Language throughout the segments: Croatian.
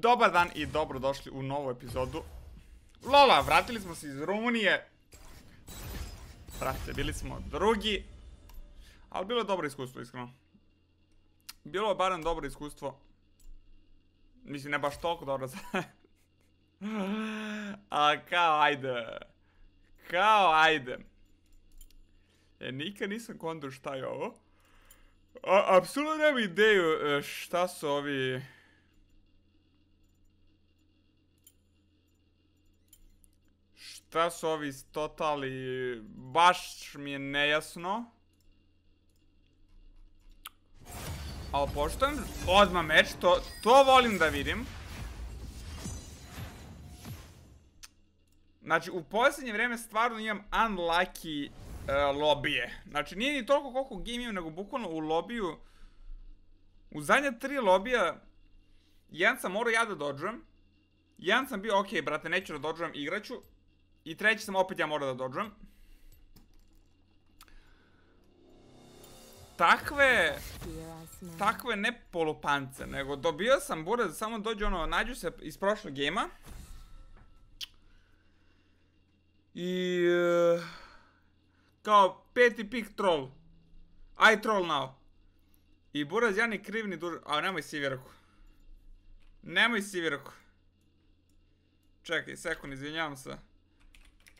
Dobar dan i dobrodošli u novu epizodu. Lola, vratili smo se iz Rumunije. Brate, bili smo drugi. Ali bilo je dobro iskustvo, iskreno. Bilo je barem dobro iskustvo. Mislim, ne baš toliko dobro A kao, ajde. Kao, ajde. E, nikad nisam kondu šta je ovo. Apsolutno nemam ideju e, šta su ovi Šta su ovi totali... Baš mi je nejasno. Ali poštojem odmah meč, to, to volim da vidim. Znači, u posljednje vrijeme stvarno imam unlucky uh, lobije. Znači, nije ni toliko koliko game nego bukvalno u lobiju... U zadnje tri lobija... Jedan sam morao ja da dodžujem. Jedan sam bio, okej, brate, neću da dodžujem, igraću. I treći sam opet ja morao da dođem. Takve... Takve ne polupance, nego dobio sam bure da samo dođe ono, nađu se iz prošlog gema. I... Uh, kao peti pik troll. I troll now. I buraz ja ni kriv ni duž... A nemoj si vjerku. Nemoj si vjerku. Čekaj, sekund, izvinjavam se.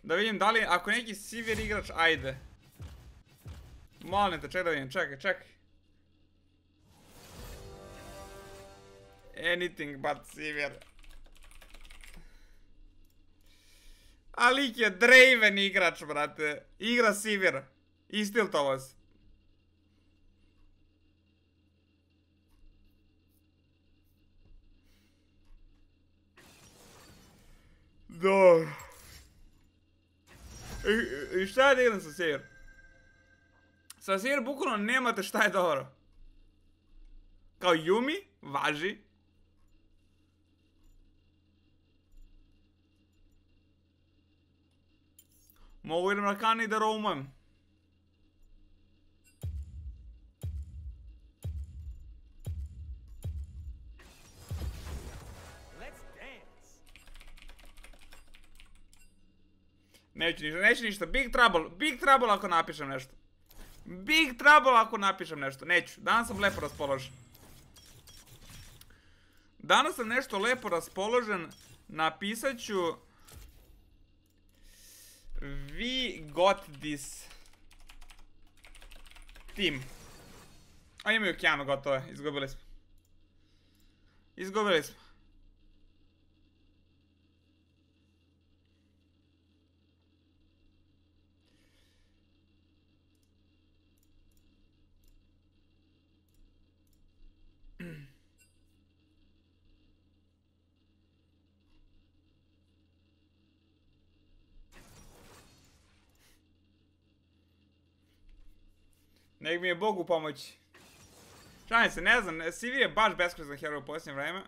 Да видим дали, ако неки сивер играч, ајде. малнете те, чек да видим, чекай, чекай. Anything but сивер. А лик е дрейвен играч, брате. Игра сивер. Истил тоа вас. Добро. I, šta je da igram sa Sir? Sa Sir bukvalno nemate šta je dobro. Kao Yumi, važi. Mogu idem na kani da roamujem. Neću ništa, neću ništa. Big trouble, big trouble ako napišem nešto. Big trouble ako napišem nešto. Neću, danas sam lepo raspoložen. Danas sam nešto lepo raspoložen. Napisat ću... We got this team. A imaju Keanu gotove, izgubili smo. Izgubili smo. Nek mi je Bog u pomoći. Šalim se, ne znam, CV je baš beskoristan hero u posljednje vreme.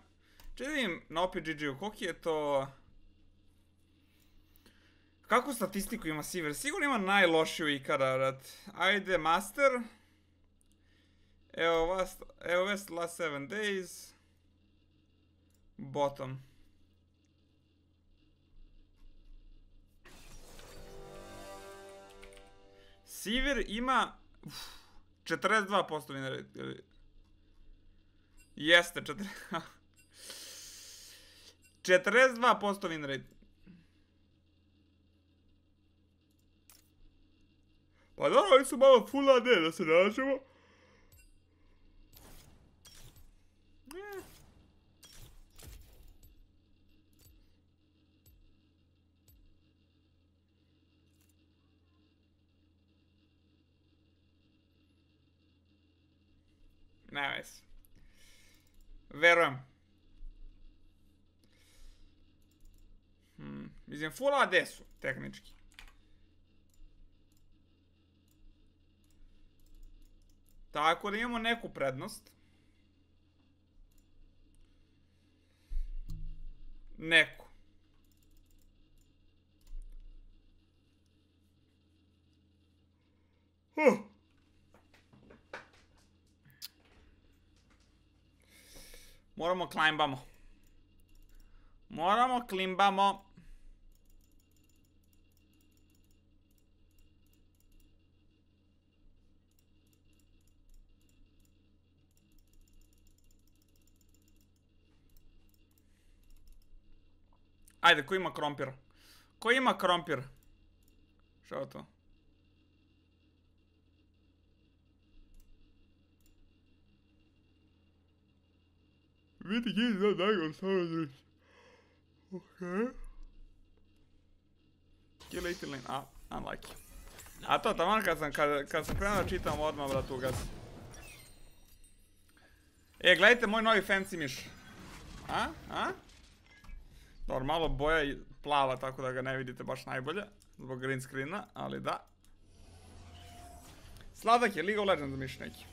Če vidim na OPGG-u, koliko je to... Kakvu statistiku ima Sivir? Sigurno ima najlošiju ikada, rat. Ajde, Master. Evo vas, evo vas last 7 days. Bottom. Sivir ima... Uf. 42% win rate. Jeste, 42% win rate. Pa da, oni su malo full AD, da se nađemo. Vez. Verujem. Hmm. Mislim, full AD su, tehnički. Tako da imamo neku prednost. Neku. Huh. Moramo climbamo. Moramo klimbamo. Ajde, ko ima krompir? Ko ima krompir? Šta je to? Види ги да дај го само да. Океј. Kill 18 lane. А, unlucky. А тоа таман кога сам кога, кога сам кренал да читам одма брат угас. Е, гледайте мој нови фенци миш. А? А? Нормално боја и плава, така да го не видите баш најболе, због грин скрина, али да. Сладак е League of Legends мишнеки.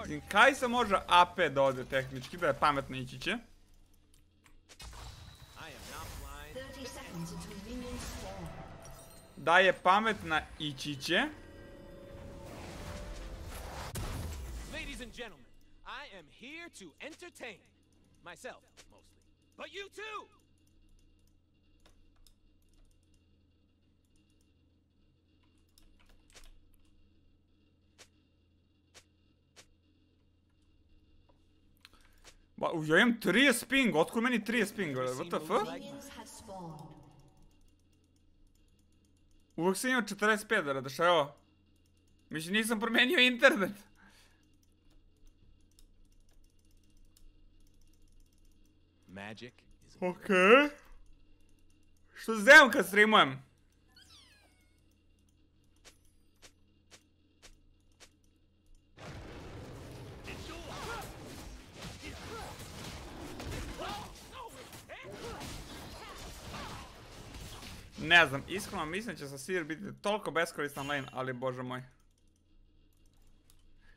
Mislim, kaj se može AP da ode tehnički, da je pametno ići će? I am not blind. 30 seconds until minions spawn. Da je pametna ići će. Ladies and gentlemen, I am here to entertain. Myself, mostly. But you too! Ba, ja imam 30 ping, otkud meni 30 ping, what the fuck? Minions have spawned. Uvijek sam imao 45, brate, šta je ovo? Mislim, nisam promijenio internet. Magic is Okej. Što zemam kad streamujem? Не знам, искрено мислам, че со Сир биде толку бескорисна лейн, али боже мој.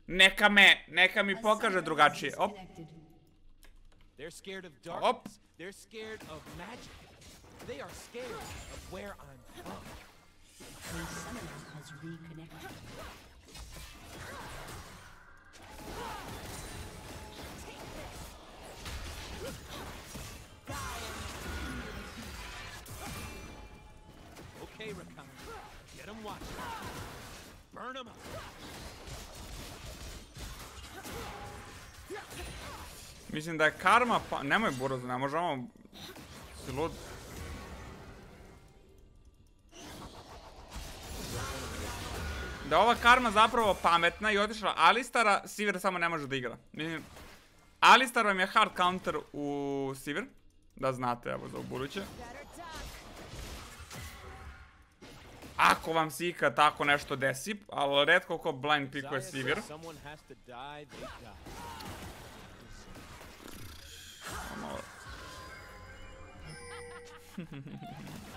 Нека ме, нека ми покаже другачије. Оп. Оп. They're scared of magic. They are scared of where I'm from. Burn up. Mislim da je karma pa... Nemoj Buraz, ne možemo... Si lud. Da ova karma zapravo pametna i otišla Alistara, Sivir samo ne može da igra. Mislim, Alistar vam je hard counter u Sivir. Da znate, evo, za ubuduće. Ako vam se ikad tako nešto desi, ali redko ko blind pikuje Sivir. Malo-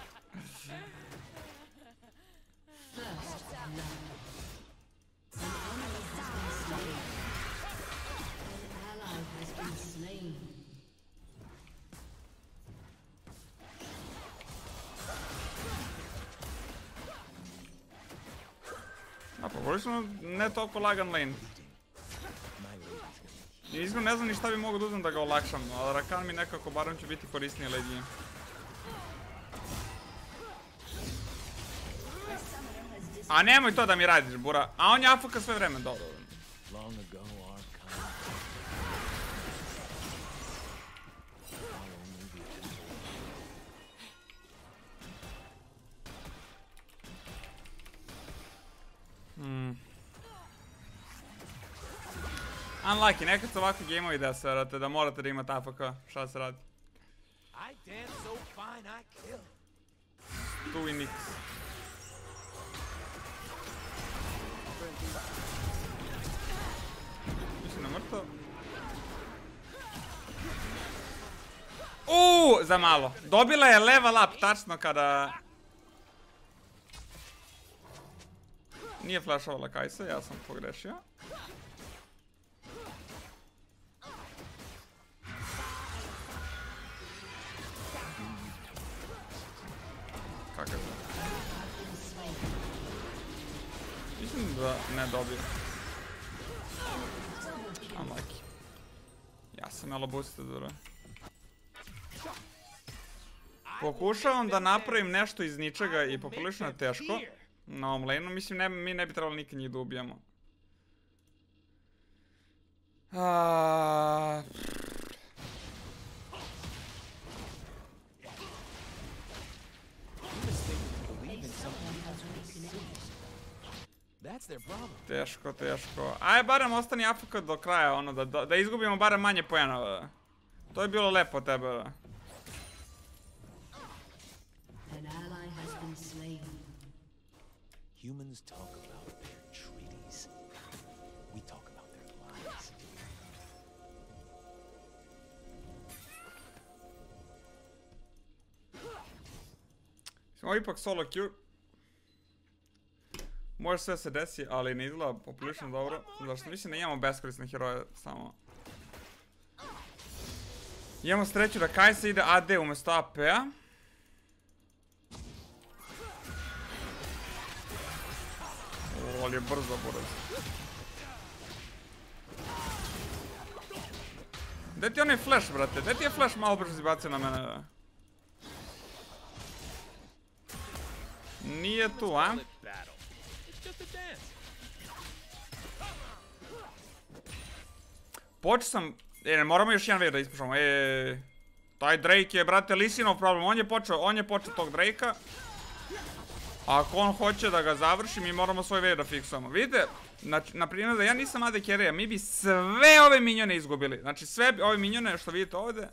Voli smo ne toliko lagan lane. Iskreno ne znam ni šta bi mogao da uzmem da ga olakšam, ali Rakan mi nekako barem će biti korisnije lednje. A nemoj to da mi radiš, Bura. A on je AFK sve vreme, dobro. Hmm. Unlucky, nekad su ovakvi gameovi da se rate, da morate da imate AFK, šta se radi. Tu i Nix. Mislim je mrtav. Uuu, za malo. Dobila je level up tačno kada... Nije flashovala Kajsa, ja sam pogrešio. Kakav je. Mislim da ne dobio. Unlucky. Ja sam malo boosted, bro. Pokušavam da napravim nešto iz ničega i poprilično je teško. Na ovom laneu, mislim mi ne bi trebali nikad njih da ubijamo. Teško, teško. Aj, barem ostani AFK do kraja, ono, da, izgubimo barem manje poena. da. To je bilo lepo tebe. da. Humans talk about their treaties. We talk about their lives. Je ipak solo queue. Može sve se desi, ali ne izgleda poprilično dobro. Zašto mislim da imamo beskorisne heroje samo. Imamo sreću da Kajsa ide AD umjesto AP-a. Ali je brzo, brzo. Gde ti onaj flash, brate? Gde ti je flash malo brzo izbacio na mene? Nije tu, a? Počeo sam... E, ne moramo još jedan video da ispušamo. E, taj Drake je, brate, Lisinov problem. On je počeo, on je počeo tog Drakea. Ako on hoće da ga završi, mi moramo svoj video da fiksujemo. Vidite, znači, na primjer da ja nisam AD carry mi bi sve ove minjone izgubili. Znači, sve ove minjone što vidite ovdje,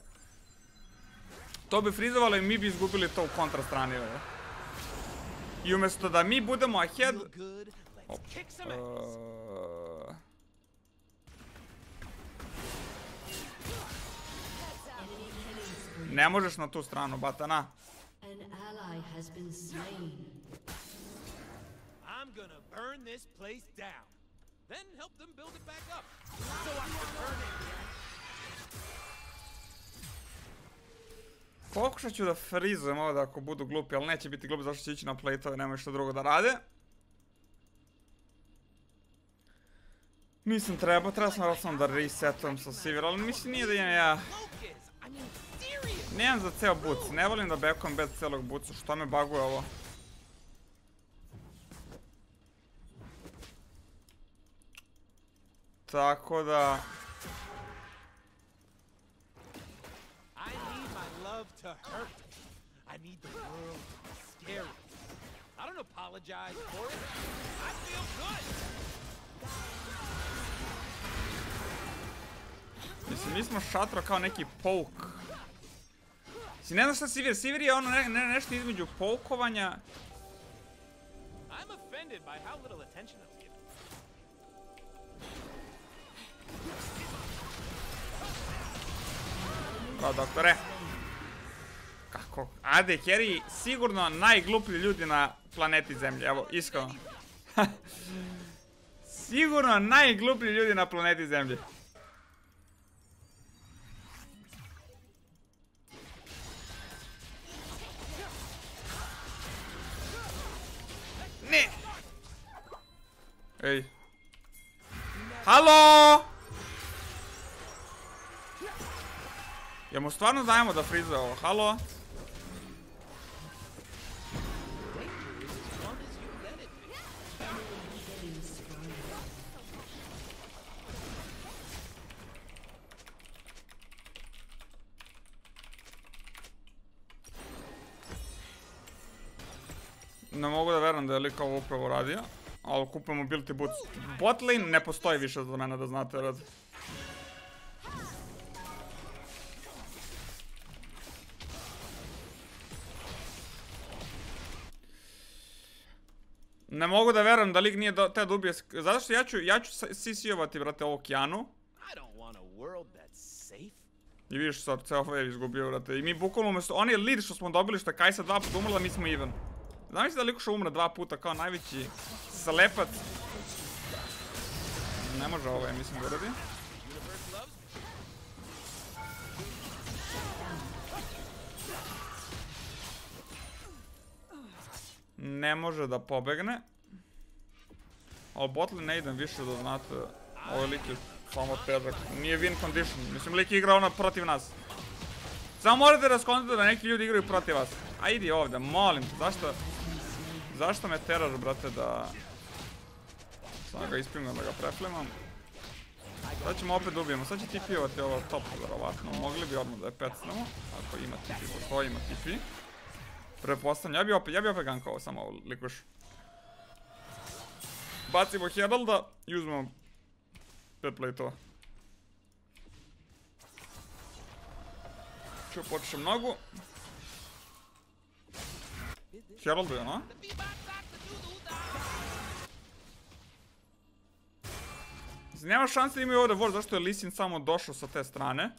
to bi frizovalo i mi bi izgubili to u kontra strani. ovdje. I umjesto da mi budemo ahead. Uh, Ne možeš na tu stranu, batana. An ally has been slain. I'm gonna burn this place down. Then help them build it back up. So I can burn it. Pokušat ću da frizujem ovdje ako budu glupi, ali neće biti glupi zašto će ići na plate nemaju što drugo da rade. Nisam trebao, trebao sam vjerojatno da resetujem sa Sivir, ali mislim nije da imam ja... Nemam za ceo buc, ne volim da backujem bez celog buca, što me baguje ovo? Tako da... I need my love to hurt. I need the world to be scary. I don't apologize for it. I feel good. Mislim, mi smo šatro kao neki pouk. Si ne znam šta Sivir, Sivir je ono ne, ne- nešto između poukovanja. I'm offended by how little attention Bravo, doktore. Kako? Ade Carry, sigurno najgluplji ljudi na planeti Zemlji, evo, iskreno. sigurno najgluplji ljudi na planeti Zemlji. Ne! Ej. Halo! Jel mu stvarno dajemo da frize ovo? Halo? Ne mogu da verujem da je lik ovo upravo radio. Ali kupujemo Bilty Boots. Botlane ne postoji više za mene da znate rad. Ne mogu da verujem da lik nije do, te ubije. sk- Zato što ja ću, ja ću CC-ovati, brate, ovo Kijanu. I vidiš sad, ceo wave izgubio, brate. I mi bukvalno umjesto, onaj lead što smo dobili što je Kajsa dva puta umrla, mi smo even. Znam da liko što umre dva puta kao najveći slepac. Ne može ovo, ja mislim da uradi. Ne može da pobegne. Ali botlane ne idem više da znate, ovaj lik je samo težak. Nije win condition, mislim lik igra ono protiv nas. Samo morate da skontate da neki ljudi igraju protiv vas. A idi ovdje, molim, te, zašto... Zašto me teraš, brate, da... Samo ga ispimam da ga preflimam. Sad ćemo opet ubijemo, sad će TP-ovati ovo top, verovatno. Mogli bi odmah da je pecnemo, ako ima TP, pošto ima TP. Prepostavljam, ja bi opet, ja bi opet gankovao samo ovu likušu. Bacimo Heralda i uzmemo pet plate-ova. Ću počešem nogu. Heraldu je ono? Nema šanse da imaju ovdje ward, zašto je Lisin samo došao sa te strane.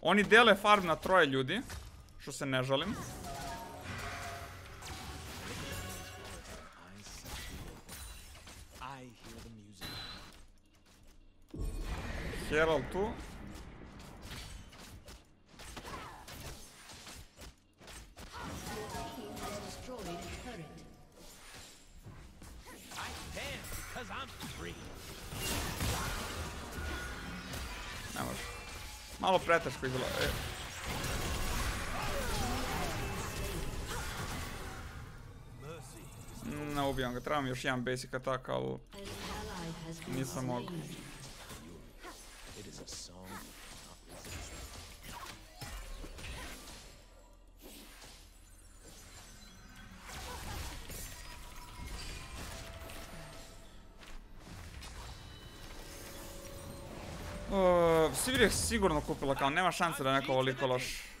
Oni dele farm na troje ljudi, Што се не жалим. Хералту. Не може. Мало претешко изгледа. Ubijam ga, trebam još jedan basic attack, ali nisam mogu. Uh, Sivir je sigurno kupila kao, nema šanse da je neko ovoliko loš.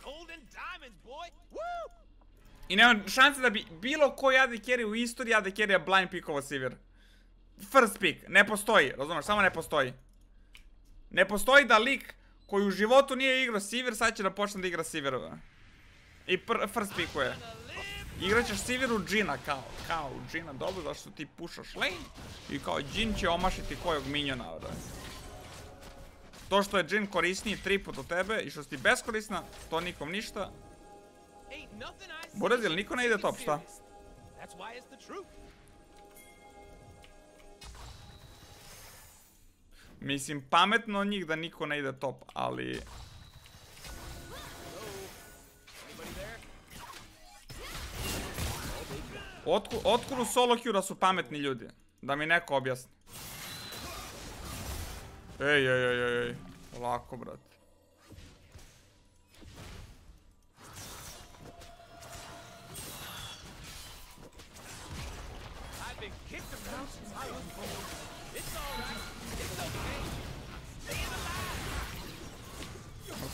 I nema šanse da bi bilo koji AD carry u istoriji AD carry blind pickovo Sivir. First pick, ne postoji, razumeš, samo ne postoji. Ne postoji da lik koji u životu nije igrao Sivir, sad će da počne da igra Sivirova. I first pickuje. Igraćeš Sivir u Džina, kao, kao Džina, dobro, zašto ti pušaš lane i kao Džin će omašiti kojeg minjona, ovdje. To što je Džin korisniji tri od tebe i što si ti beskorisna, to nikom ništa. Buraz, jel niko ne ide top, šta? Mislim, pametno od njih da niko ne ide top, ali... Otku, otkud u solo queue da su pametni ljudi? Da mi neko objasni. Ej, ej, ej, ej, ej. Lako, brate.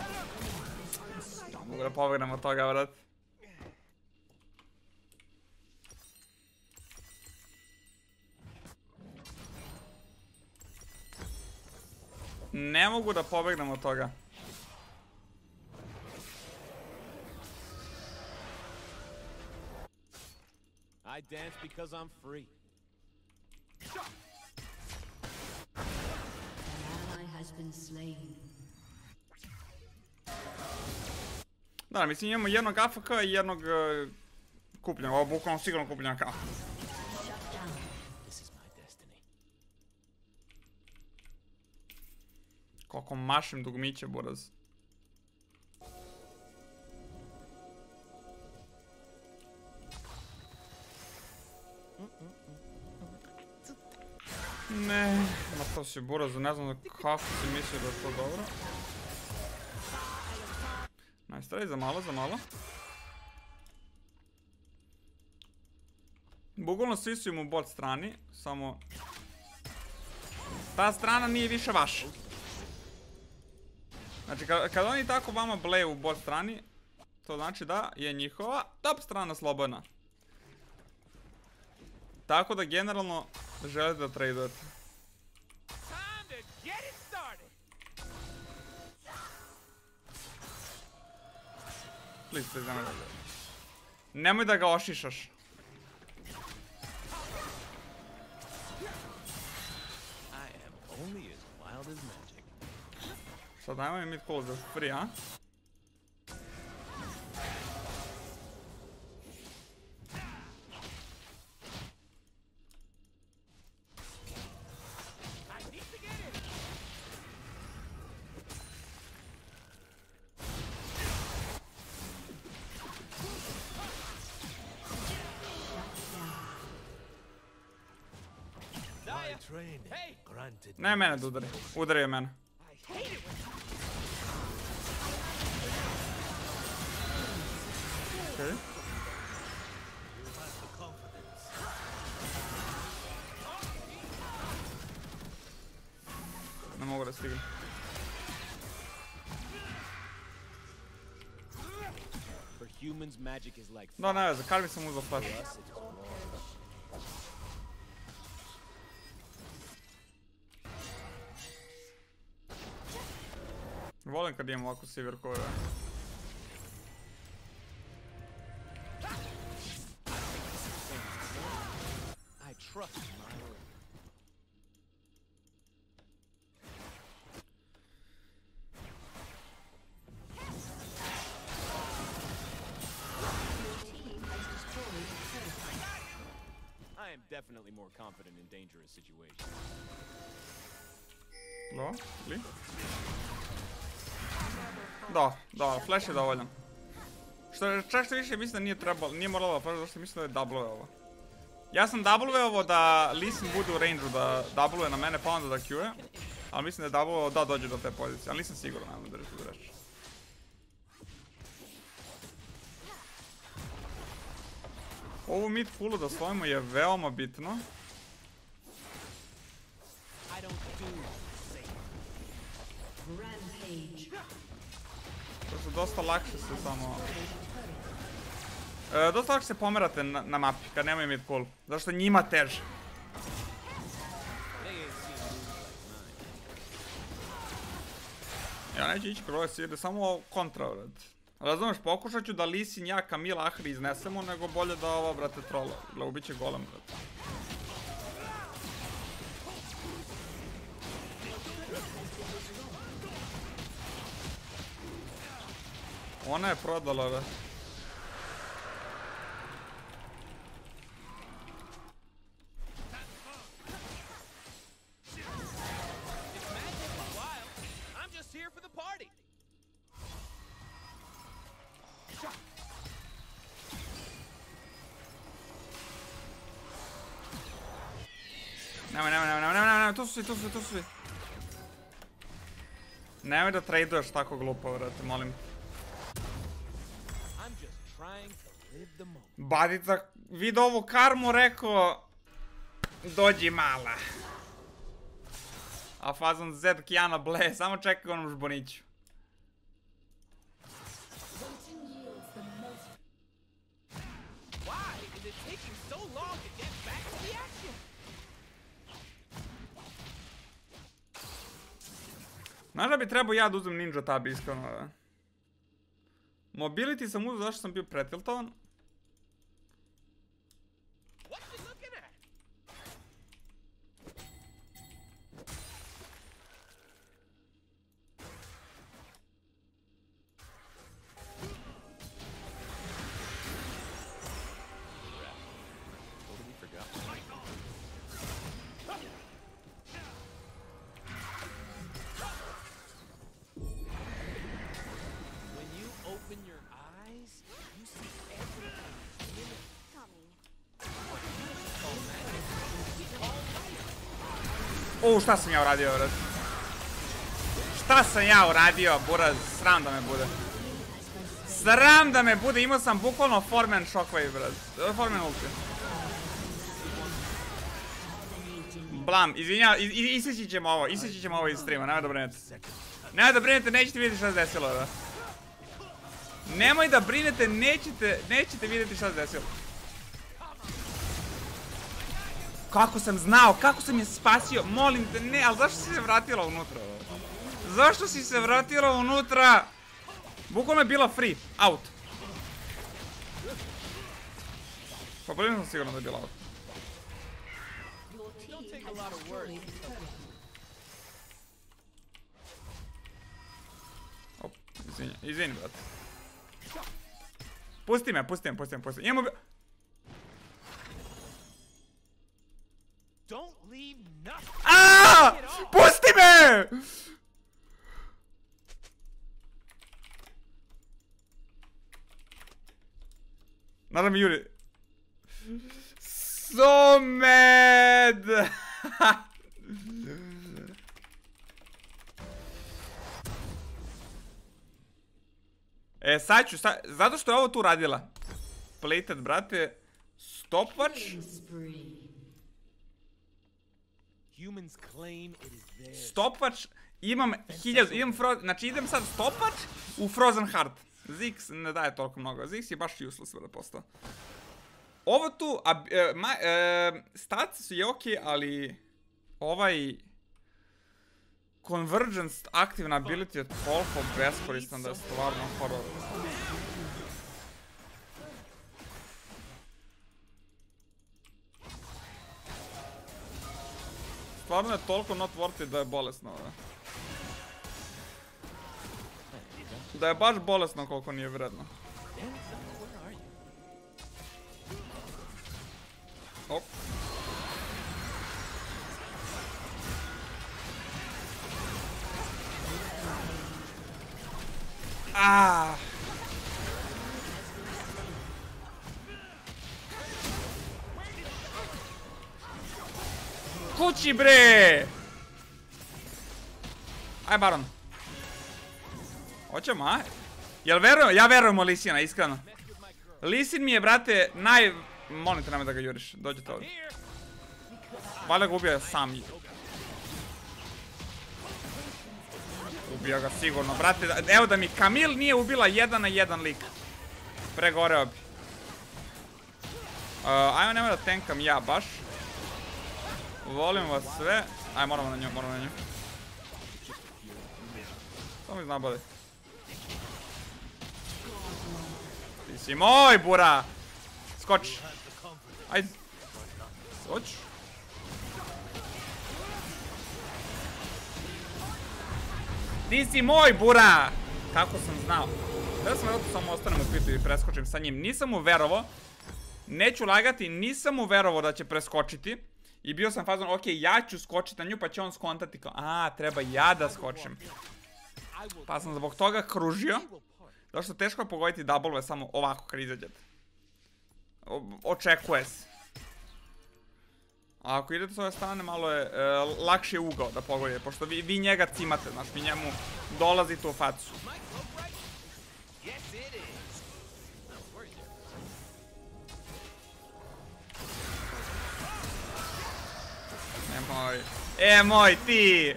You must Mogu da pobegnem od toga. Ne mogu da pobegnem od toga. I dance because I'm free. An ally has been slain. Да, мислим имамо једног АФК и једног купљен, ово буквално сигурно купљен АФК. Колко машим дугмиче, бораз. Не, ма то си бораз, да не знам како си мисли да је то добро. Nice za malo, za malo. Bukvalno svi su im u bot strani, samo... Ta strana nije više vaša. Znači, ka- kad oni tako vama bleju u bot strani, to znači da je njihova top strana slobodna. Tako da generalno želite da tradujete. Please, please, nemoj da ga... Nemoj da ga ošišaš. Sad najmo imit call za free, a? Ne mene da udari. Udari je mene. I hate it when Okej. you have the confidence. Ne mogu da stignem. For humans, magic is like Da, ne veze, Karmi sam uzao flash. Volim kad imam ovako silver core. I trust my own. Your team has destroyed a turret. I am definitely more confident in dangerous situations. Da, li? Da, da, flash je dovoljan. Što čak što više mislim da nije trebalo, nije moralo flash, zašto mislim da je double ovo. Ja sam double ovo da Lee Sin bude u range da double na mene pa onda da Q-e. Ali mislim da je double da dođe do te pozicije, ali nisam siguran, ajmo da reći da reći. Ovu mid fullu da slojimo je veoma bitno. I don't do safe. Rampage. To su dosta lakše se samo... E, dosta lakše se pomerate na, na mapi kad nemaju mid. Zato što je njima teže. Ja neću ići kroz ide samo kontra, vrat. Razumeš, pokušat ću da Lisin, ja, Kamil, Ahri iznesemo, nego bolje da ova, brate, trola. Gle, ubit će golem, brate. Ona je prodala, nemoj, tu su svi, tu su svi, tu su svi. Nemoj da traduješ tako glupo, vrate, molim. Badica, vidio ovu karmu, rekao... Dođi mala. A fazon Z Kijana ble, samo čekaj onom žboniću. Znaš da bi trebao ja da uzmem ninja tab iskreno, da. Mobility sam uzeo zašto sam bio pretiltovan. U, šta sam ja uradio, vrat? Šta sam ja uradio, buraz? Sram da me bude. Sram da me bude, imao sam bukvalno Foreman shockwave, brat. E, Foreman ulti. Blam, izvinja, i- i- iseći ćemo ovo, iseći ćemo ovo iz streama, nemoj da brinete. Nemoj da brinete, nećete vidjeti šta se desilo, da. Nemoj da brinete, nećete, nećete vidjeti šta se desilo. Како сам знао, како сам ја спасио, молим те, не, а зашто си се вратила унутра? Зашто си се вратила унутра? Буквално е била фри, аут. Па прилично сам сигурно да е била аут. Оп, извини, извини брат. Пусти ме, пусти ме, пусти ме, пусти ме. Имам... Aaaa! Pusti me! Mi Juri. So mad! e, sad ću, sad, zato što je ovo tu radila. Plated, brate. Stopwatch. Killing spree. Humans claim it is theirs. Stopwatch, imam hiljadu, imam fro, znači idem sad stopwatch u Frozen Heart. Zix ne daje toliko mnogo, Zix je baš useless da postao. Ovo tu, a, e, ma, e, stats su je okej, ali ovaj Convergence aktivna ability je toliko beskoristan da je stvarno horror. Stvarno je toliko not worth it da je bolesno. Da. Da je baš bolesno koliko nije vredno. Op. Ah. Kući bre! Aj Baron. Hoćemo, a? Jel verujem? Ja verujem u Lisina, iskreno. Lisin mi je, brate, naj... Molim te, nemoj da ga juriš. Dođite ovdje. Valjda ga ubija sam. Ubija ga sigurno, brate. Evo da mi Kamil nije ubila jedan na jedan lik. Pregoreo bi. Uh, ajmo nemoj da tenkam ja baš. Volim vas sve. Aj, moramo na nju, moramo na nju. Samo iznabali. Ti si moj, bura! Skoči. Ajde. Skoči. Ti si moj, bura! Kako sam znao. Da sam vjerojatno samo ostanem u pitu i preskočim sa njim. Nisam mu verovo. Neću lagati, nisam mu verovo da će preskočiti. I bio sam fazon, ok, ja ću skočiti na nju pa će on skontati kao, a, treba ja da skočim. Pa sam zbog toga kružio. Zato što teško je pogoditi double samo ovako kad izađete. Očekuje se. A ako idete s ove strane, malo je e, lakši je ugao da pogodite, pošto vi, vi njega cimate, znaš, vi njemu dolazite u facu. E, moj ti!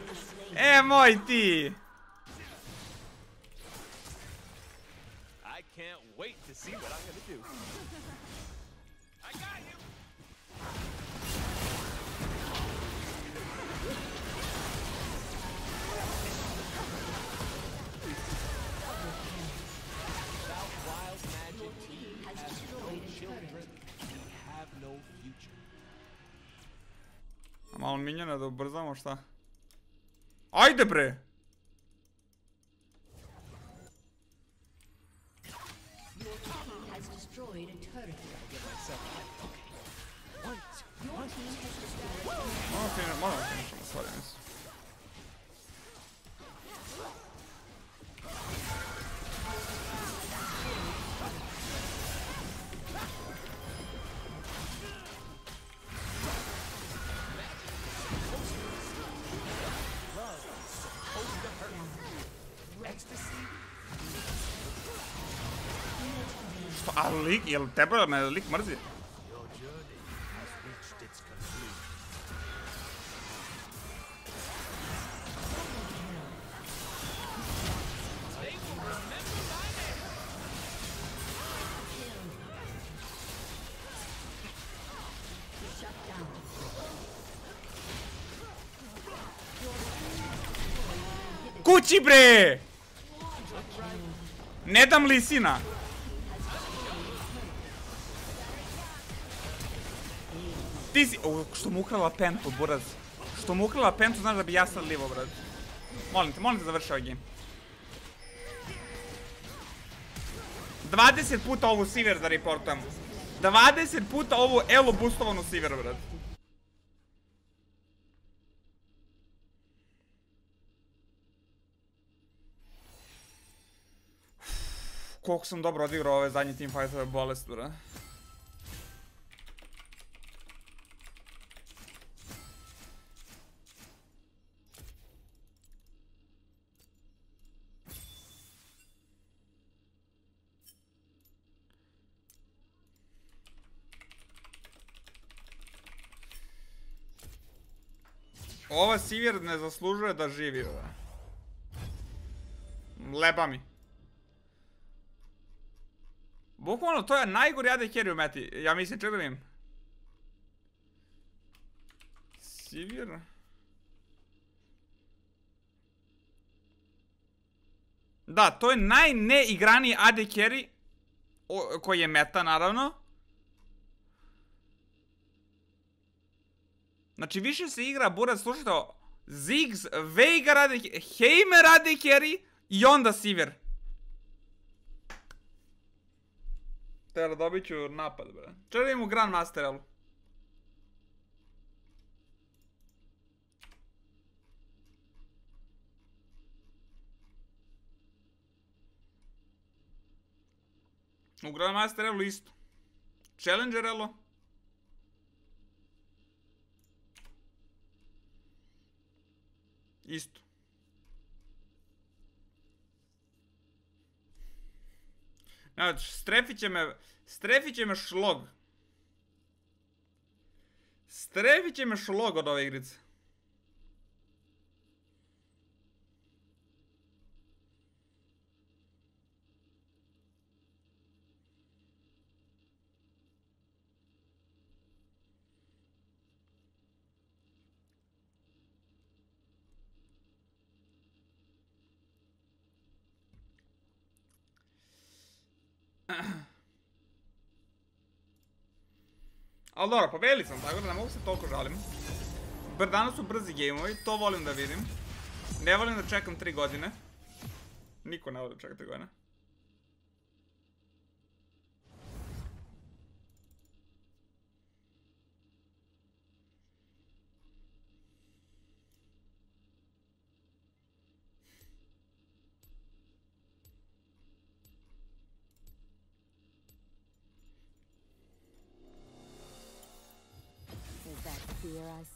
E, moj ti! I A malo minjene da ubrzamo, šta? Ajde bre! Your team Што, а лик, јел тебе ме лик мрзи? Кучи бре! Не дам лисина. Si... O, što mu ukrala pentu, buraz. Što mu ukrala pentu, znaš da bi ja sad livo, brad. Molim te, molim te završi ovaj game. 20 puta ovu Sivir da reportujem. 20 puta ovu elo boostovanu Sivir, brad. Koliko sam dobro odigrao ove zadnje teamfightove bolest, brad. Ova Sivir ne zaslužuje da živi, ova. Leba mi. Bukvalno, to je najgori AD carry u meti. Ja mislim, čekaj da vidim. Sivir... Da, to je najneigraniji AD carry koji je meta, naravno. Znači više se igra, Buraz, slušajte ovo. Ziggs, Veiga radi, Heimer radi carry i onda Sivir. Tera, dobit ću napad, bre. Da imamo Grandmaster, jel? U Grandmaster Elu isto. Challenger Elo. Isto. Znači, strefit će me, strefit će me šlog. Strefit će me šlog od ove igrice. Ali dobro, pobedili sam, tako da ne mogu se toliko žalim. Br danas su brzi gameovi, to volim da vidim. Ne volim da čekam 3 godine. Niko ne voli da čeka 3 godine.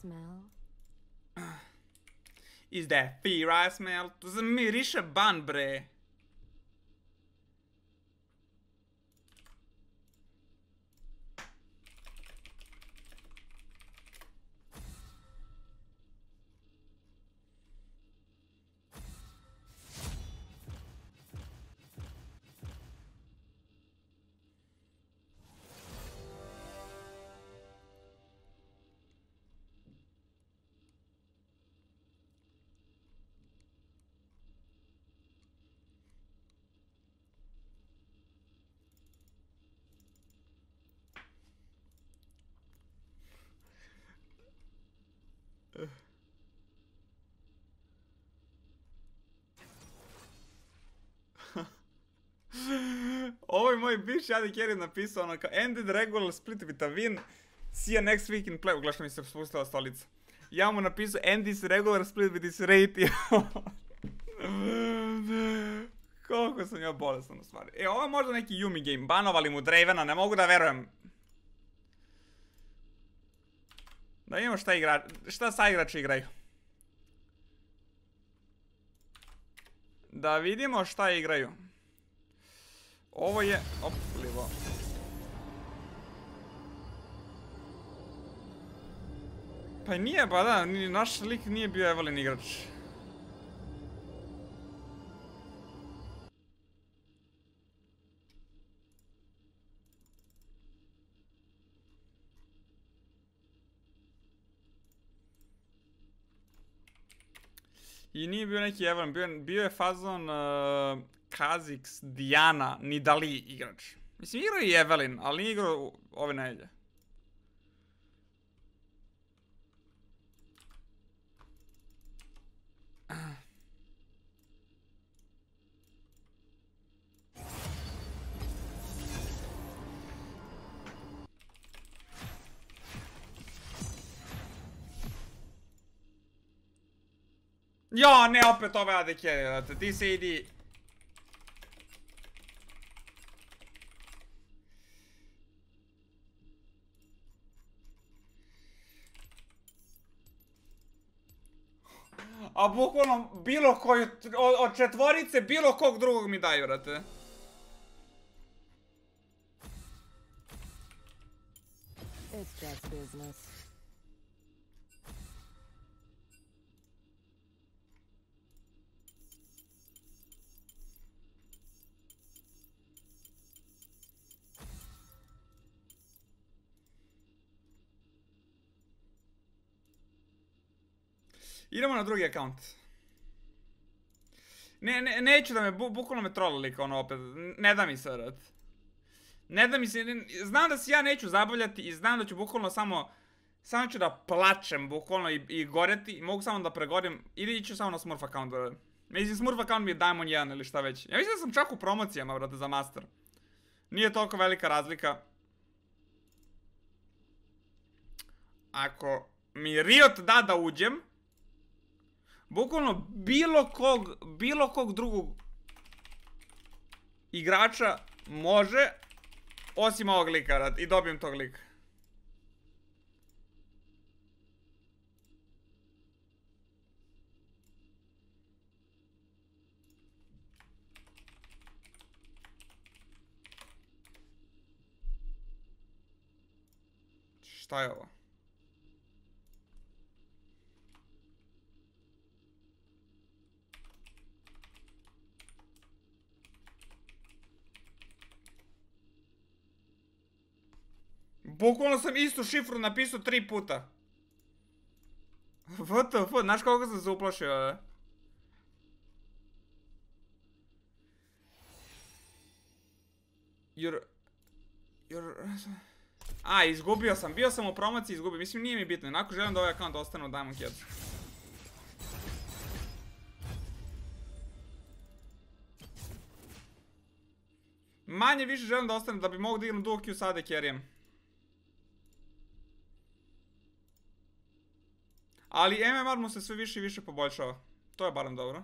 Smell? Is that fear I smell? To se miriše moj bivši Adi Carry napisao ono kao Ended regular split with a win. See you next week in play. Uglaš mi se spustila stolica. Ja mu napisao End this regular split with this ratio. Koliko sam ja bolestan u stvari. E, ovo je možda neki Yumi game. Banovali mu Dravena, ne mogu da verujem. Da vidimo šta igra, šta sa igrači igraju. Da vidimo šta igraju. Ovo je... Op, livo. Pa nije, pa da, naš lik nije bio Evelyn igrač. I nije bio neki Evelyn, bio, je- fazon Kha'Zix, Diana, Nidali igrač. Mislim, igrao je i Evelyn, ali nije igrao ove nedelje. Ja, ne opet ove ADK, ti se idi. A bukvalno bilo koju, od, četvorice bilo kog drugog mi daju, brate. It's just business. Idemo na drugi account. Ne, ne, neću da me, bu, bukvalno me trollali kao ono opet, ne da mi se rad. Ne da mi se, ne- znam da se ja neću zabavljati i znam da ću bukvalno samo, samo ću da plačem bukvalno i, i goreti i mogu samo da pregorim ili ću samo na Smurf account da Mislim Smurf account mi je Diamond 1 ili šta već. Ja mislim da sam čak u promocijama, brate, za Master. Nije toliko velika razlika. Ako mi Riot da da uđem, bukvalno bilo kog, bilo kog drugog igrača može, osim ovog lika, i dobijem tog lika. Šta je ovo? Bukvalno sam istu šifru napisao tri puta. WTF, znaš koga sam se uplašio, e? You're... You're... A, izgubio sam, bio sam u promociji, izgubio. Mislim, nije mi bitno, onako želim da ovaj account ostane u Diamond Kids. Manje više želim da ostane da bi mogu da igram duo queue sa AD Ali MMR mu se sve više i više poboljšava. To je barem dobro.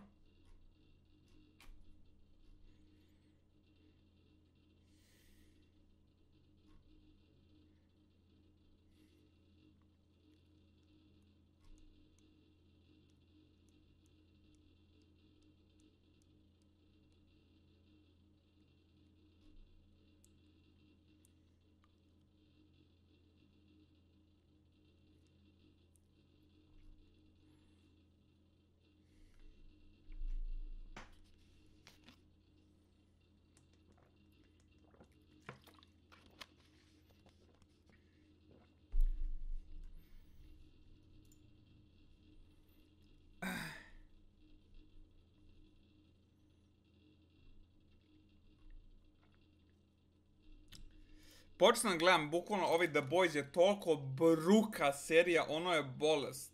Počeo sam gledam, bukvalno ovaj The Boys je toliko bruka serija, ono je bolest.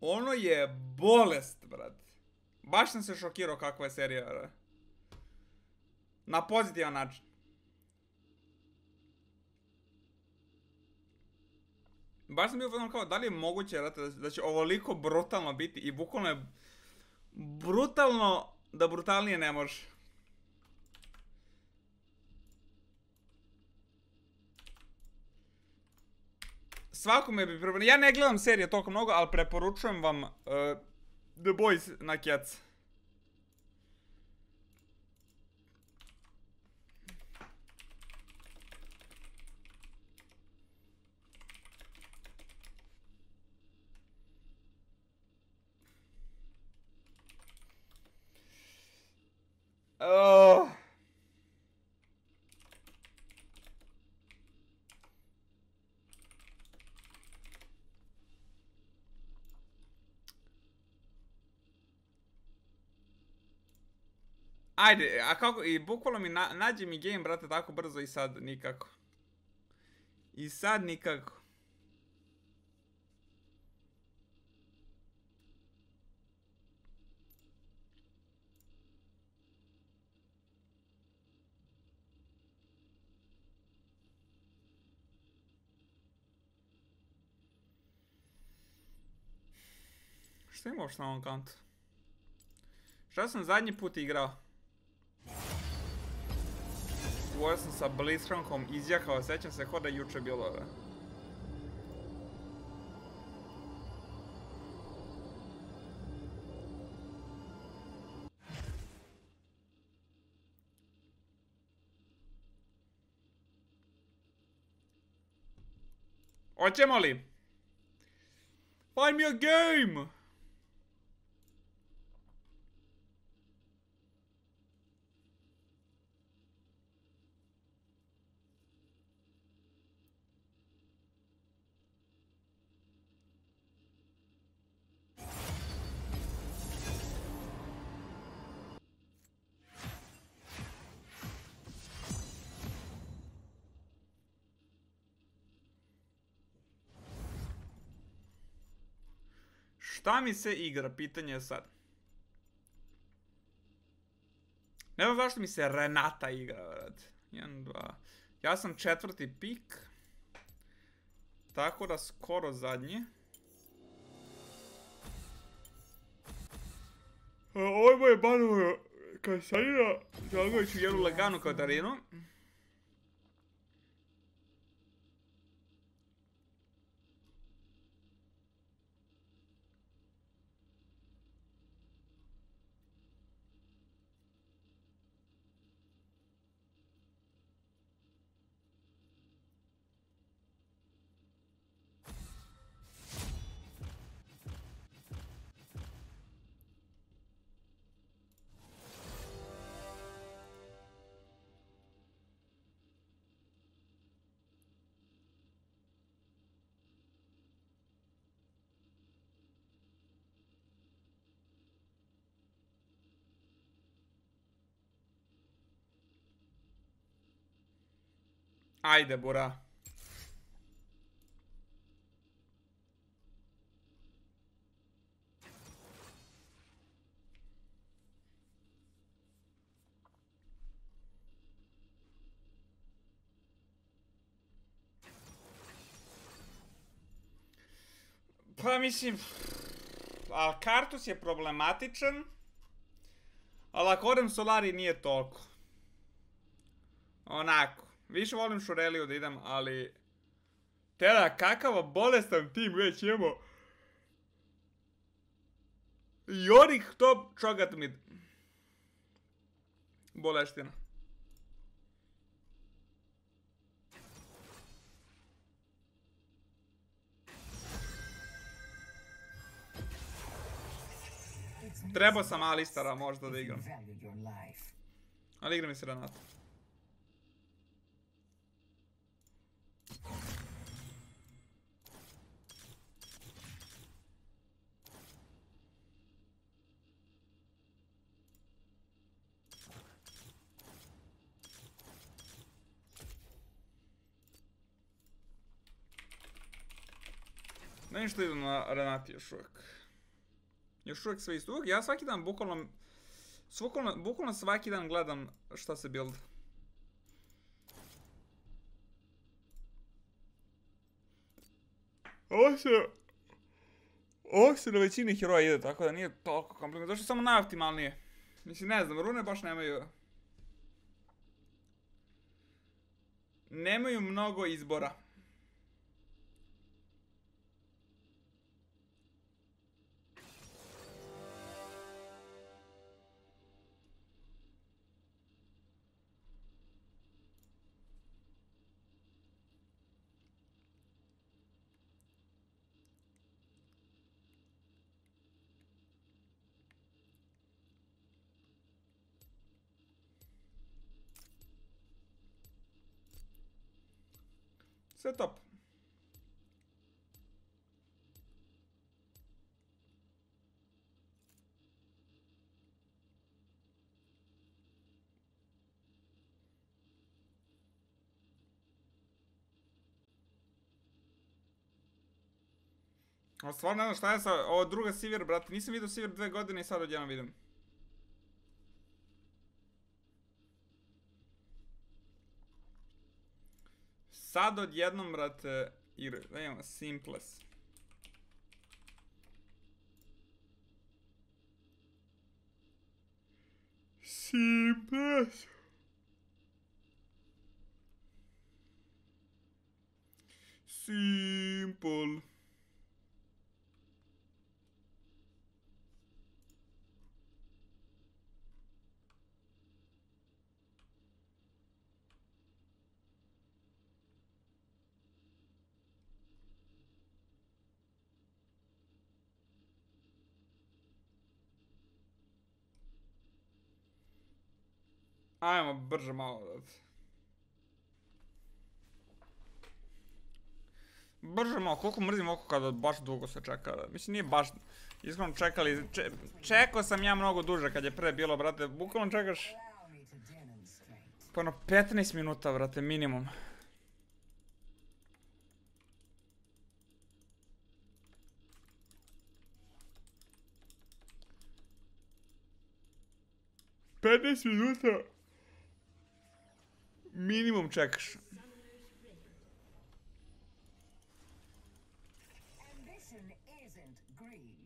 Ono je bolest, brat. Baš sam se šokirao kakva je serija, brat. Na pozitivan način. Baš sam bio fazon kao, da li je moguće, da će ovoliko brutalno biti i bukvalno je brutalno da brutalnije ne može. Svakome bi preporučio, ja ne gledam serije toliko mnogo, ali preporučujem vam uh, The Boys na Cats. Oh. Ajde, a kako, i bukvalno mi na, nađe mi game, brate, tako brzo i sad nikako. I sad nikako. Šta ima uopšte na ovom kantu? Šta sam zadnji put igrao? Sam sa Blitzcrankom izjahao, sećam se ko da je juče bilo. Da. Hoćemo li? Find me a game! Šta mi se igra? Pitanje je sad. Ne znam zašto mi se Renata igra, vrat. 1, 2. Ja sam četvrti pik. Tako da skoro zadnji. Ovo je moje banovo Katarina. Dragović u jednu laganu Katarinu. Ajde, Bura. Pa mislim, ali Kartus je problematičan, ali ako odem Solari nije toliko. Onako. Više volim Šureliju da idem, ali... Tera, kakav bolestan tim već imamo. Jorik top čogat mid. Boleština. Trebao sam Alistara možda da igram. Ali igra mi se Renata. Нешто идам на Ренати јаш увек. Јаш увек све исто. Јас сваки дан буквално... Буквално сваки дан гледам шта се билда. Ovo se... Na većini heroja ide, tako da nije toliko komplikno. Zašto samo najoptimalnije? Mislim, ne znam, rune baš nemaju... Nemaju mnogo izbora. Се топ. А стварно, шта е со ова друга Сивер брат, нисам видел Сивер две години и сад одјавно видам. Sad odjednom, brate, igraju, da Simples. Simples. Simple. Ajmo brže malo, brate. Brže malo, koliko mrzim oko kada baš dugo se čeka. Mislim, nije baš, iskreno čekali, če, čekao sam ja mnogo duže kad je pre bilo, brate. Bukvalno čekaš, pa ono 15 minuta, brate, minimum. Petnaest minuta minimum čekaš. Ambition isn't greed.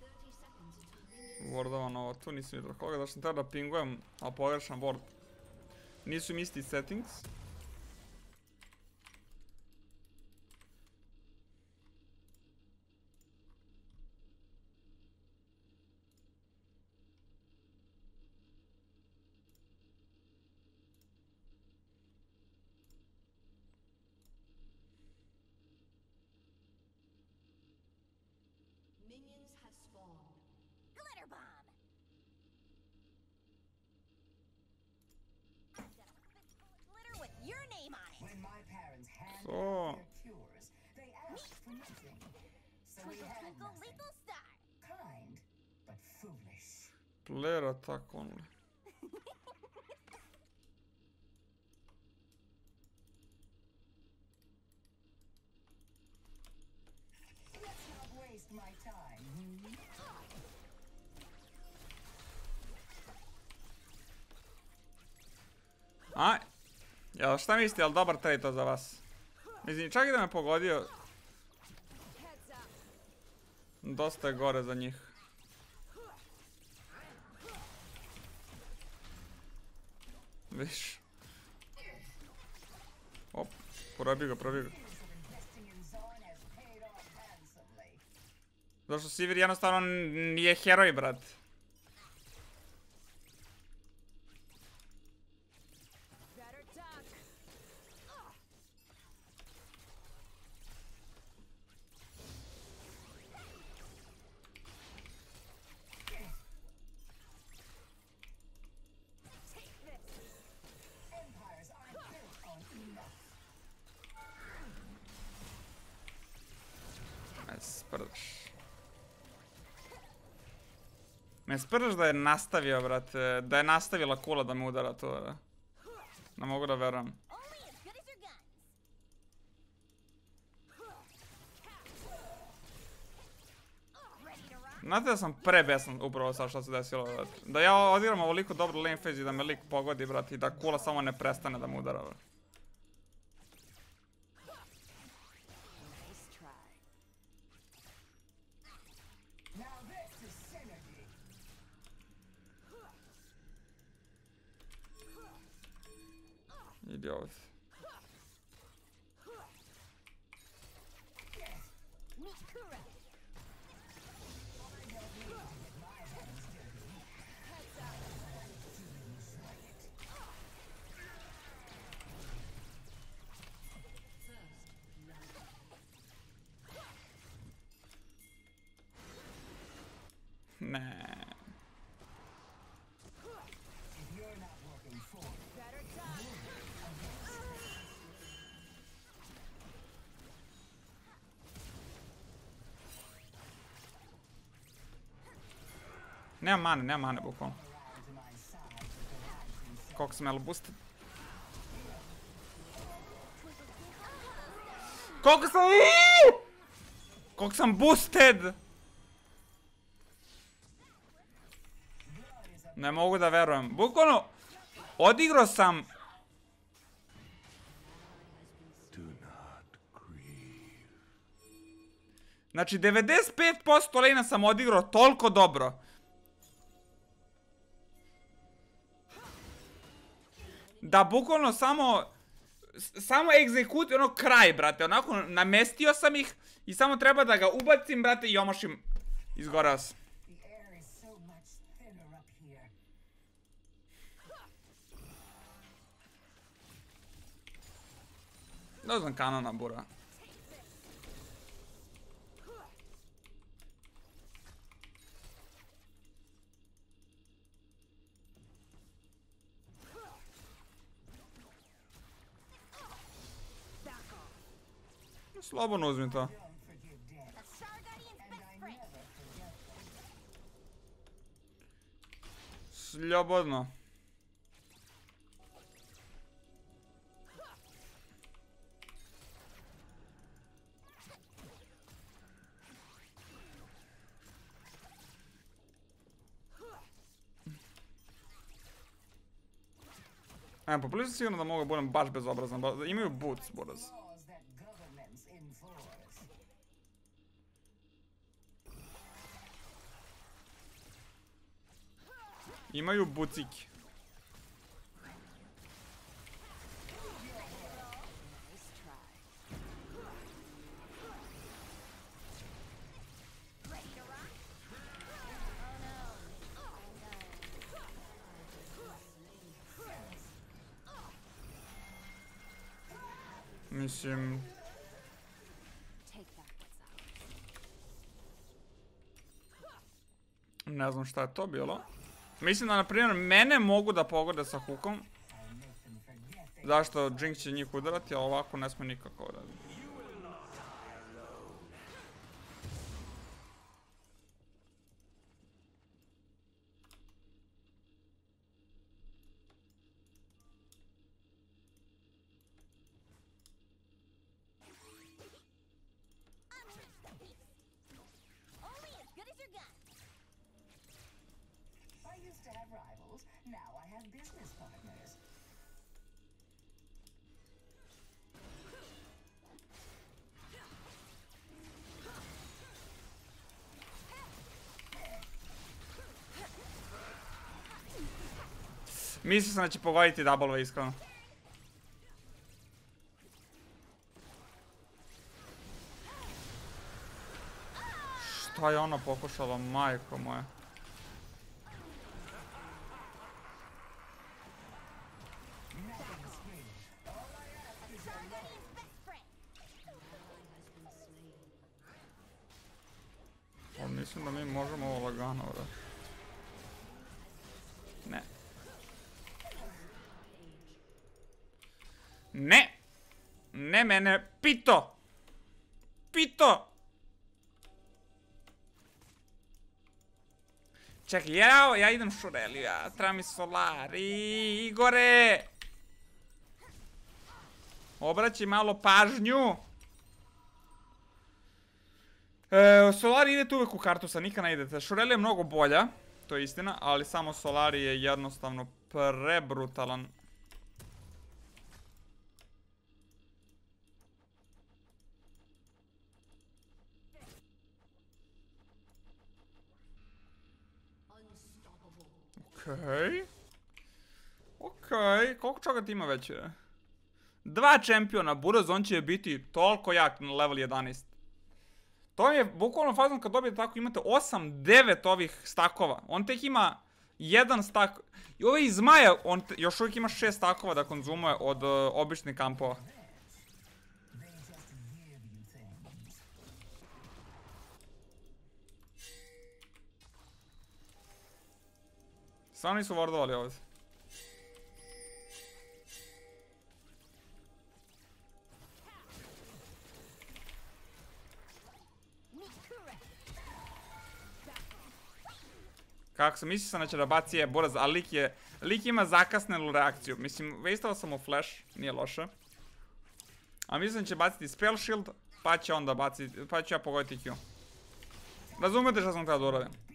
30 seconds until minions Wardovan ovo, tu nisam vidio koga, da sam tada da pingujem, ali pogrešan ward. Nisu mi isti settings. Player attack only. My time. A, jel šta mislite, jel dobar trade to za vas? Mislim, čak i da me pogodio, dosta je gore za njih. Viš. Op, probi ga, probi ga. Zašto Sivir jednostavno nije heroj, brat. Sprdaš. Me sprdaš da je nastavio, brate. Da je nastavila kula da me udara to, bra. Ne mogu da verujem. Znate da sam prebesan upravo sad što se desilo, brate. Da ja odigram ovoliko dobro lane phase i da me lik pogodi, brate, i da kula samo ne prestane da me udara, brate. Deus. Nema mane, nema mane, bukvalno. Koliko sam jel boosted? Koliko sam... Koliko sam boosted! Ne mogu da verujem. Bukvalno, odigrao sam... Znači, 95% lane sam odigrao toliko dobro. Da bukvalno samo... Samo egzekut, ono kraj, brate. Onako, namestio sam ih i samo treba da ga ubacim, brate, i omašim. Izgorao sam. Da znam kanona, bura. Slobodno uzmi to. Don't forgive death. The Star Guardian's And best I friend. never forget Slobodno. E, po prilično sigurno da mogu budem baš bezobrazan, imaju boots, buraz. Imaju rock? Mislim, ne znam šta je to bilo. Mislim da, na primjer, mene mogu da pogode sa hukom. Zašto Jinx će njih udarati, a ovako ne sme nikako da... Mislio sam da će pogoditi double iskreno. Šta je ona pokušala, majko moja? Mene, pito! Pito! Čekaj, ja, ja idem Šurelija, treba mi Solari, Igore! Obraćaj malo pažnju! E, Solari idete uvek u kartusa, nikad ne idete. Šureli je mnogo bolja, to je istina, ali samo Solari je jednostavno prebrutalan. Okej. Okej, koliko čega ti ima već? Dva čempiona, Buraz, on će biti toliko jak na level 11. To je bukvalno fazon kad dobijete tako, imate 8-9 ovih stakova. On tek ima jedan stak. I ovaj iz Maja, on još uvijek ima 6 stakova da konzumuje od e, običnih kampova. Stvarno nisu wardovali ovdje. Kako sam, mislio sam da će da baci je buraz, ali lik je, lik ima zakasnelu reakciju. Mislim, vejstao sam mu flash, nije loše. A mislim da će baciti spell shield, pa će onda baciti, pa ću ja pogoditi Q. Razumete što sam tada da uradim?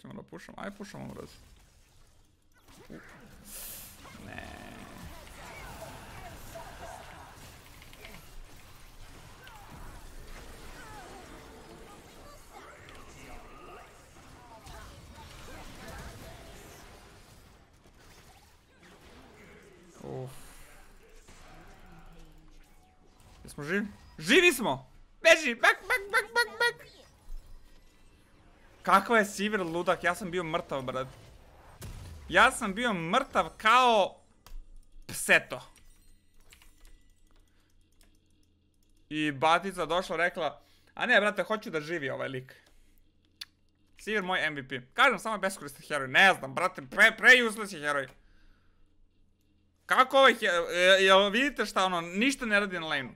Ćemo da pušamo, aj pušamo brzo. Ne. Uf. Jesmo živi? Živi smo! Beži! Bak, bak, bak, bak, bak! Kakva je Sivir ludak, ja sam bio mrtav, brat. Ja sam bio mrtav kao pseto. I batica došla rekla, a ne brate, hoću da živi ovaj lik. Sivir moj MVP. Kažem, samo beskoristan heroj. Ne znam, brate, pre, pre useless je heroj. Kako ovaj heroj, jel vidite šta ono, ništa ne radi na laneu.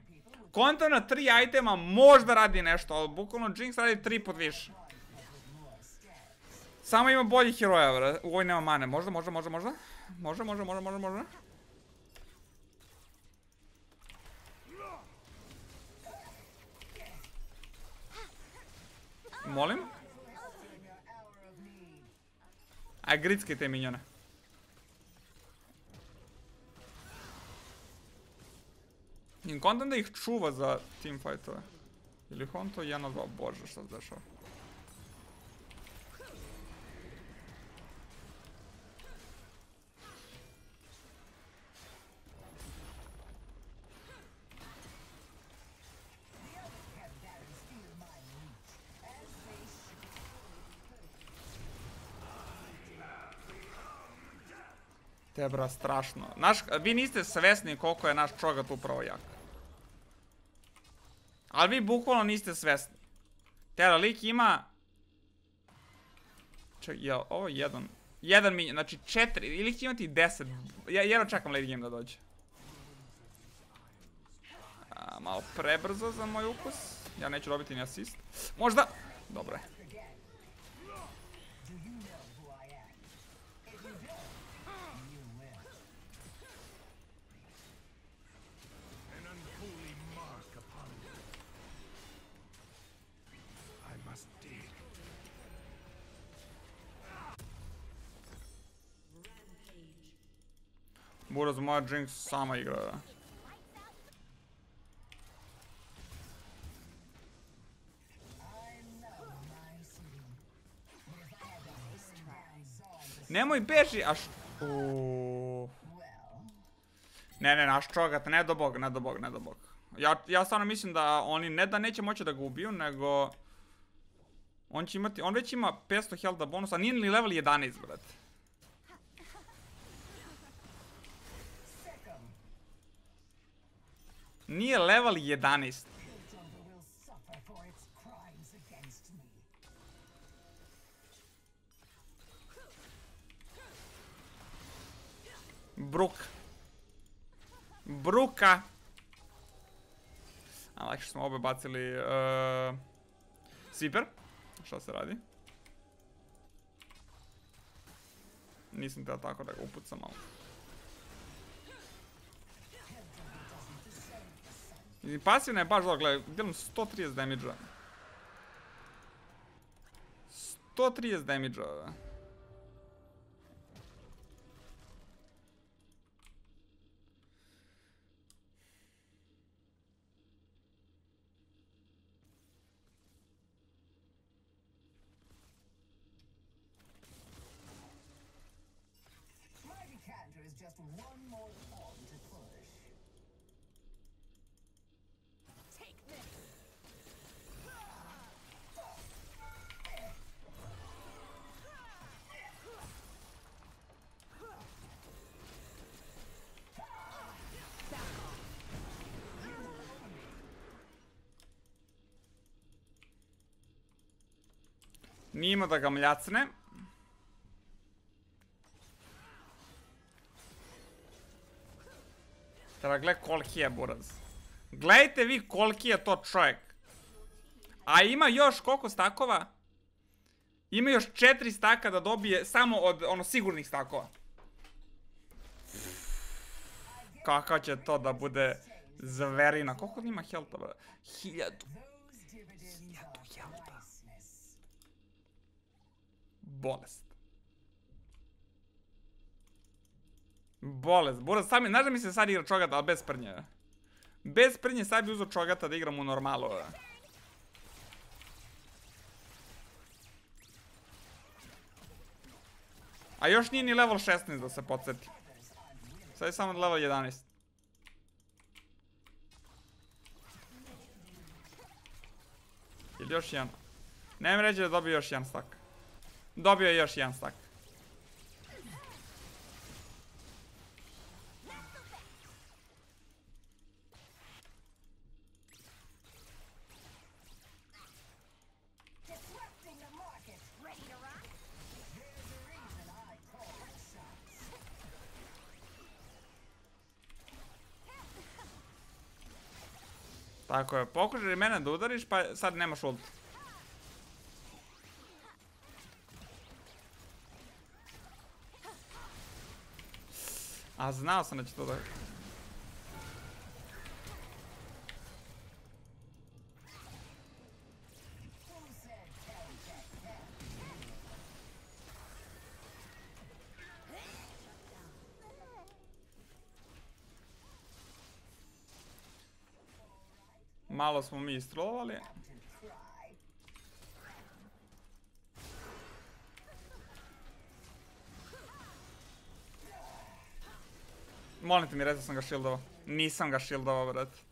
Konta na tri itema možda radi nešto, ali bukvalno Jinx radi tri put više. Само има боли хероја, бре. Овој нема мане. Може, може, може, може. Може, може, може, може, може. Молим? А грицките миньоне. Инконтент да их чува за тимфајтове. Или хонто, ја на два, боже, што се дешава. Te bra, strašno. Naš, vi niste svesni koliko je naš čogat upravo jak. Ali vi bukvalno niste svesni. Tera, lik ima... Ček, jel, ovo je jedan... Jedan minjon, znači četiri, ili će imati deset. Ja jedno čekam Lady Game da dođe. A, malo prebrzo za moj ukus. Ja neću dobiti ni asist. Možda... Dobro je. Buraz, moja Jinx sama igra, da. Nemoj beži, a š... Uuu. Ne, ne, naš čogat, ne do bog, ne do bog, ne do bog. Ja, ja stvarno mislim da oni ne da neće moći da ga ubiju, nego... On će imati, on već ima 500 health bonus, a nije ni level 11, brate. Nije level 11. Jungle will suffer for its crimes against me. Bruk. Bruka. A lakše smo obe bacili uh, Sweeper. Šta se radi? Nisam teo tako da ga upucam, ali... I pasivna je baš dobro, gledaj, djelam 130 damage-a. 130 damage-a. Nije imao da ga mljacne. Treba gle koliki je buraz. Gledajte vi koliki je to čovjek. A ima još koliko stakova? Ima još četiri staka da dobije samo od ono sigurnih stakova. Kakav će to da bude zverina. Koliko ima helta. Hiljadu helta. Bolest. Bolest. Buraz, sad mi, znaš da mi se sad igra čogata, ali bez prnje. Bez prnje sad bi uzeo čogata da igram u normalu. A još nije ni level 16 da se podsjeti. Sad je samo level 11. Ili još jedan. Ne mi reći da dobio još jedan stak. Dobio je još jedan stak. Tako je, pokušaj mene da udariš, pa sad nemaš ulti. あずなそのちょっとだ Malo smo mi istrovali. Molim te mi, rezao sam ga shieldova. Nisam ga shieldova, brate.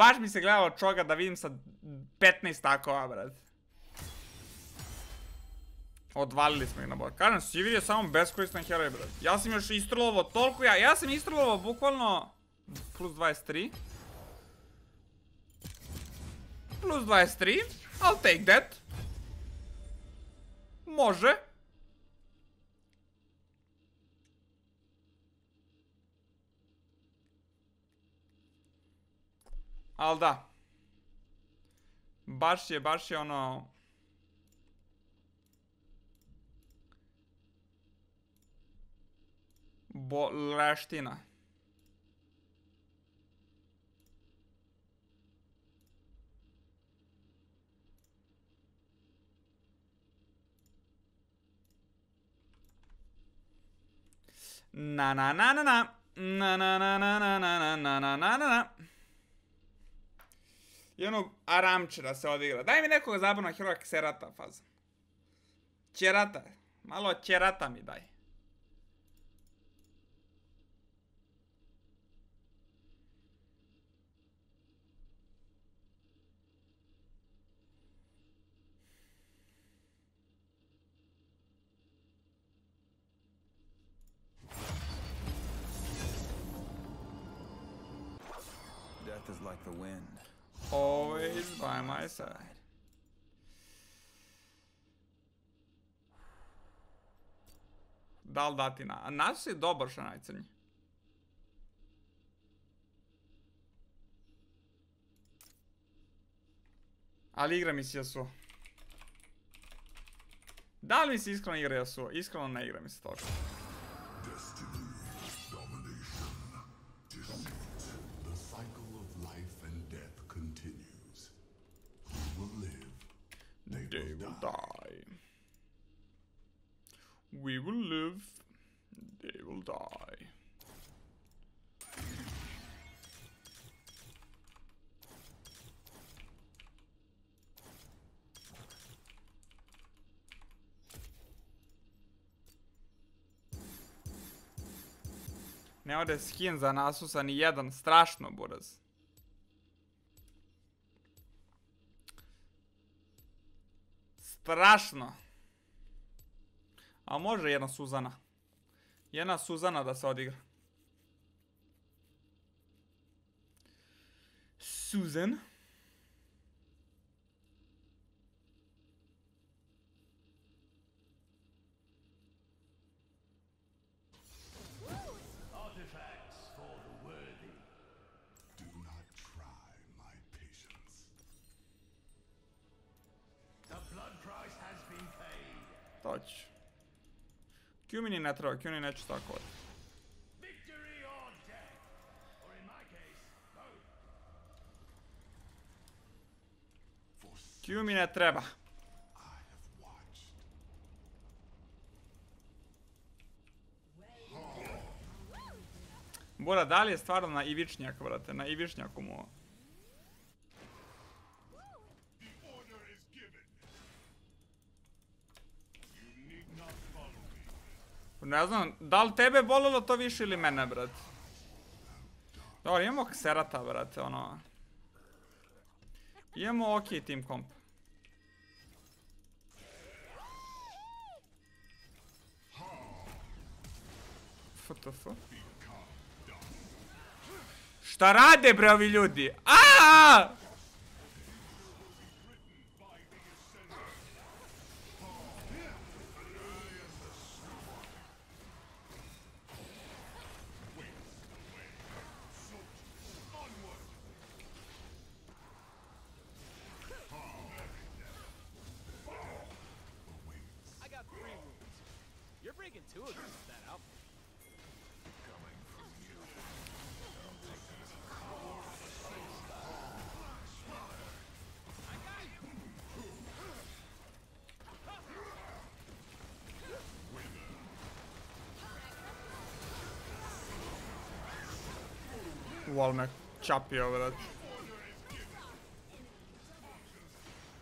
Baš mi se gledalo čoga da vidim sa 15 takova, brat. Odvalili smo ih na bot. Kažem, Sivir je samo beskoristan heroj, brat. Ja sam još istrolovo toliko, ja, ja sam istrolovo bukvalno plus 23. Plus 23. I'll take that. Može. Al da. Baš je, baš je ono... Boleština. Na na na na na. Na na na na na na na na na na na na. I onog Aramčera se odigra. Daj mi nekoga zabavnog heroja Kserata faza. Čerata. Malo Čerata mi daj. Death is like the wind. Always by my side. Da li dati na... A Nasu je dobar što najcrnji. Ali igra mi se Yasuo. Da li mi se iskreno igra Yasuo? Iskreno ne igra mi se toga. They, They will die. We will live. They will die. Ne ode skin za Nasusa ni jedan, strašno buraz. Strašno. A može jedna Suzana. Jedna Suzana da se odigra. Susan. Artifacts for the worthy. Do not try my patience. The blood price has been paid. To ću. Q mi ni ne treba, Q ni neću stakovati. Victory or death. Or in my case, both. For s- Q mi ne treba. Bora, da li je stvarno na ivičnjak, brate? Na ivičnjaku mu. The order is given. You need not follow me. Ne znam, da li tebe bolilo to više ili mene, brate? Dobro, imamo kserata, brate, ono... Imamo ok team komp. FTF. Šta rade bre ljudi? Aaaa! Wall me čapio, brate.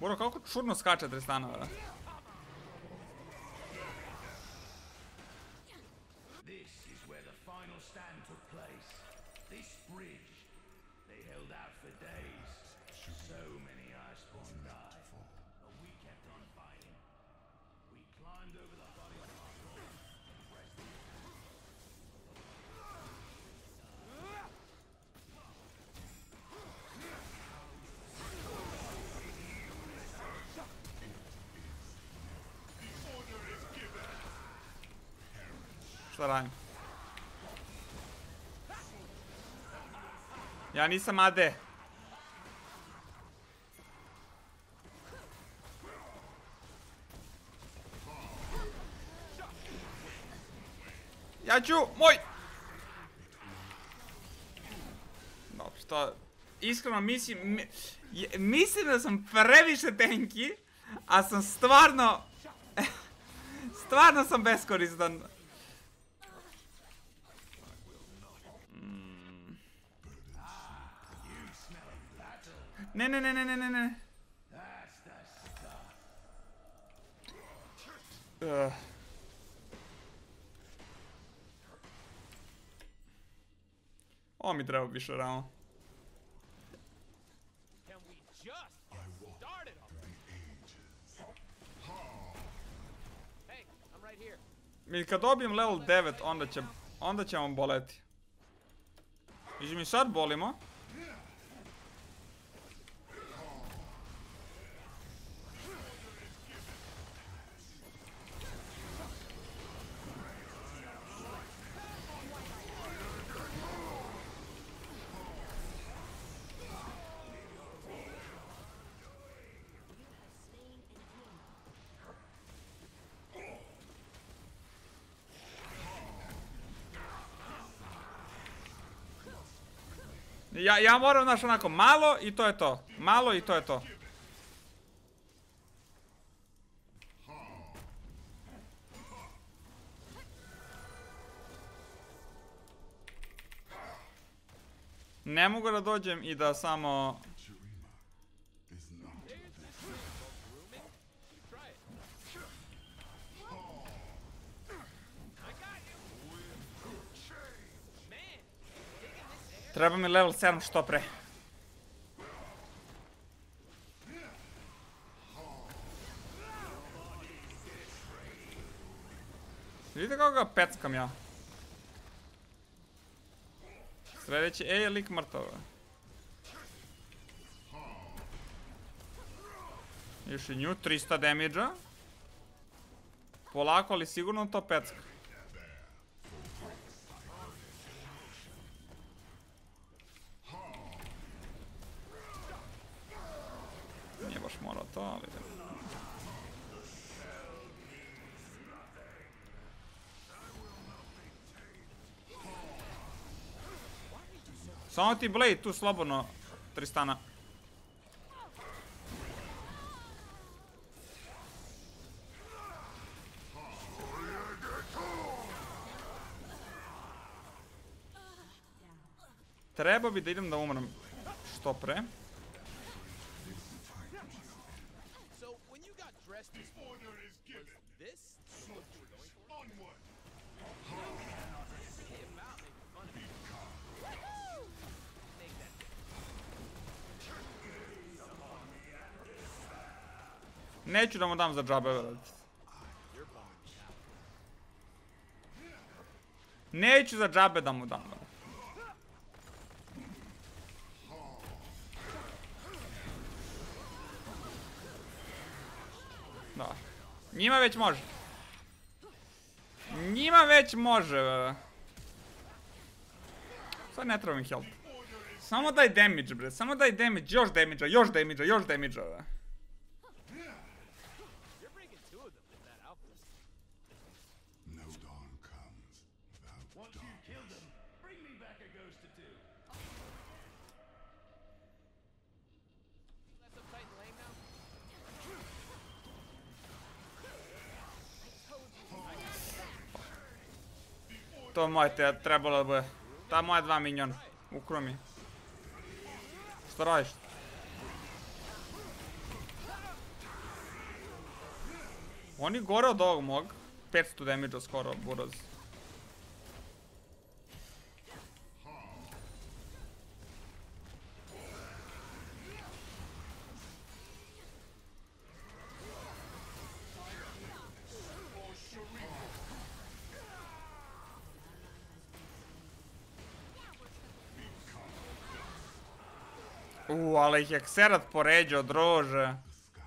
Boro, kako čudno skače Tristana, brate. Šta radim? Ja nisam AD. Ja ću, moj! Dobro, što... Iskreno mislim, mislim da sam previše tenki, a sam stvarno... stvarno sam beskoristan. Ne, ne, ne, ne, ne, ne, ne. Ugh. Ovo mi treba više here. Mi kad dobijem level 9, onda će, onda ćemo boleti. Iži mi sad bolimo. Ja, ja moram, znaš, onako, malo i to je to. Malo i to je to. Ne mogu da dođem i da samo... Treba mi level 7 što pre. Vidite kako ga peckam ja. Sredeći, ej, je lik mrtav. Još i nju, 300 damage-a. Polako, ali sigurno to pecka. To, ali... Samo ti Blade tu slobodno, Tristana. Treba bi da idem da umrem što pre. So, when you got dressed this morning, was this what you were going for? Onward! Hey, about making fun of me. Woo! Take that. Neću da mu dam za džabe, vrat. Neću za džabe da mu dam. vrat. Da. Njima već može. Njima već može, vrat. Sad ne treba mi help. Samo daj damage, bre. Samo daj damage. Još damage-a, još damage-a, još damage-a, To moje trebalo da bude. Ta moja dva minjona. Ukro mi. Šta radiš? Oni gore od ovog mog. 500 damage skoro, buraz. U, ali ih je kserat poređao, drože. the sky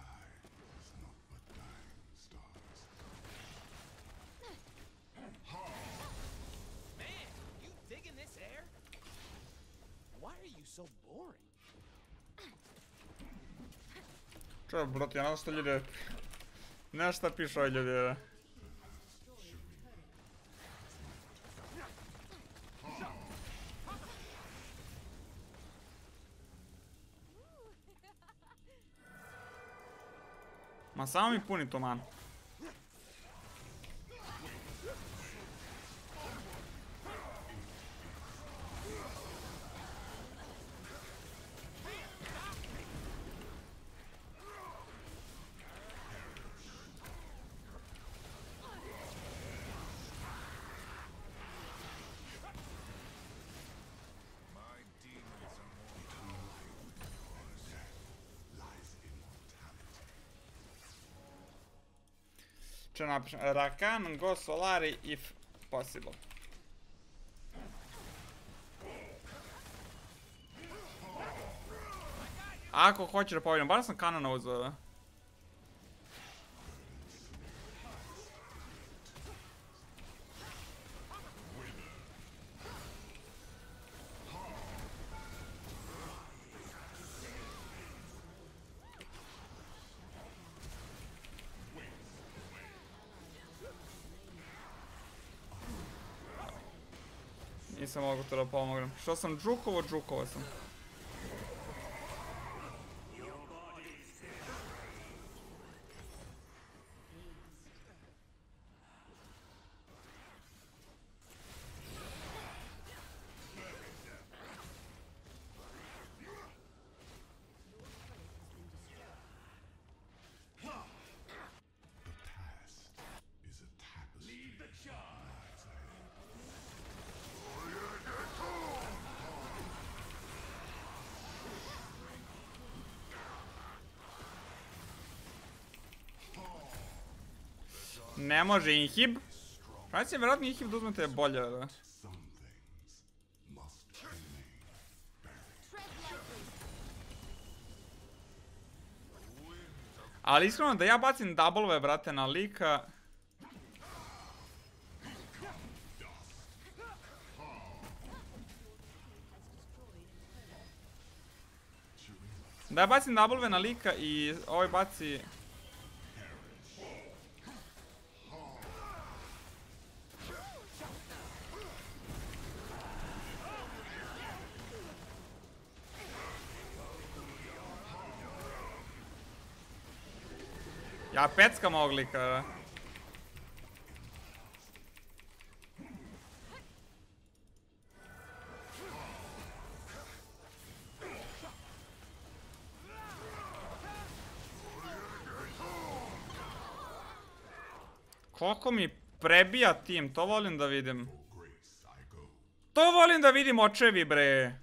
is not but dying stars. Man, Ma samo mi puni to manu. Če napišem Rakan, go Solari if possible. Ako hoćeš da pobjedimo, bar sam kanona uzeo. Nisam mogu to da pomognem. Što sam džukovo, džukovo sam. The past is a tapestry. Leave the charge. Može inhib. Će vjerojatno inhib da uzmete bolje, da? Ali iskreno da ja bacim double brate, na lika... Da ja bacim double na lika i ovaj baci... Ja peckam ovog lika, da. Koliko mi prebija tim, to volim da vidim. To volim da vidim očevi bre.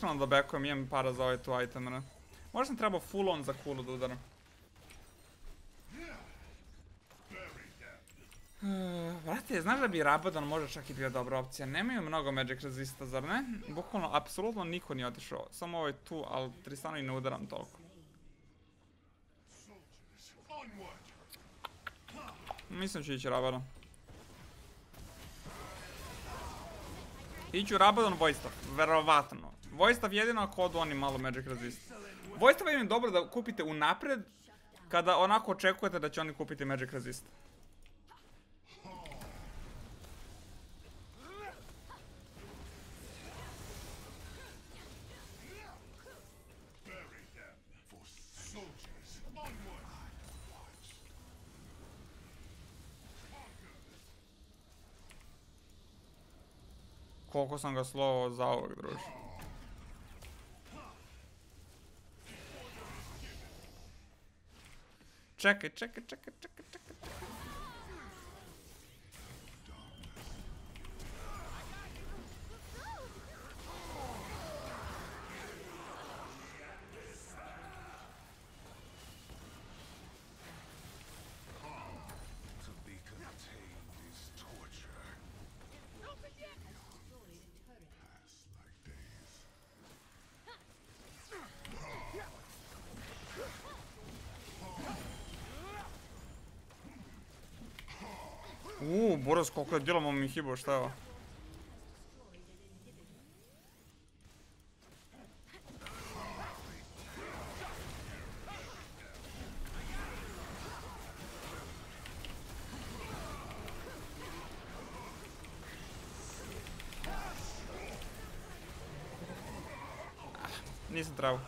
Iskreno da backujem, imam para za ovaj tu item, ne. Možda sam trebao full on za kulu da udaram. Eh, Vrate, znaš da bi Rabadon možda čak i bio dobra opcija? Nemaju mnogo magic resista, zar ne? Bukvalno, apsolutno niko nije otišao. Samo ovaj tu, ali Tristanu i ne udaram toliko. Mislim ću ići Rabadon. Iću Rabadon Voistaff, verovatno. Voistaff jedino ako odu oni malo magic resist. Voistaff im je dobro da kupite unapred, kada onako očekujete da će oni kupiti magic resist. Koliko sam ga slovao za ovog druže. Čekaj, čekaj, čekaj, čekaj, čekaj. To be contained is torture. Pass like days. Boras koliko je dilamo mi hibao, šta je ovo? Ah, Nisam trebao.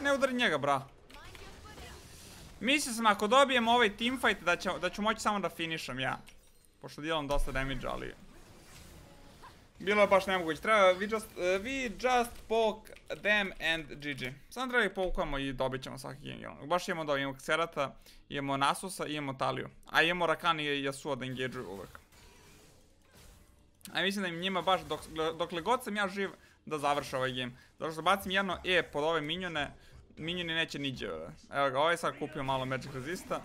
Ne udari njega, bra. Mislio sam ako dobijem ovaj teamfight da, će, da ću moći samo da finišam ja. Pošto dijelam dosta damage, ali... Bilo je baš nemoguće. Treba, we just, uh, we just poke them and GG. Samo treba ih povukamo i dobit ćemo svaki game. Baš imamo da imamo Xerata, imamo Nasusa i imamo Taliju. A imamo Rakan i Yasuo da engageuju uvek. A mislim da im njima baš dok, dokle god sam ja živ da završe ovaj game. Zato što bacim jedno E pod ove minjone, minjoni neće niđe. Evo ga, ovaj sad kupio malo Magic Resista.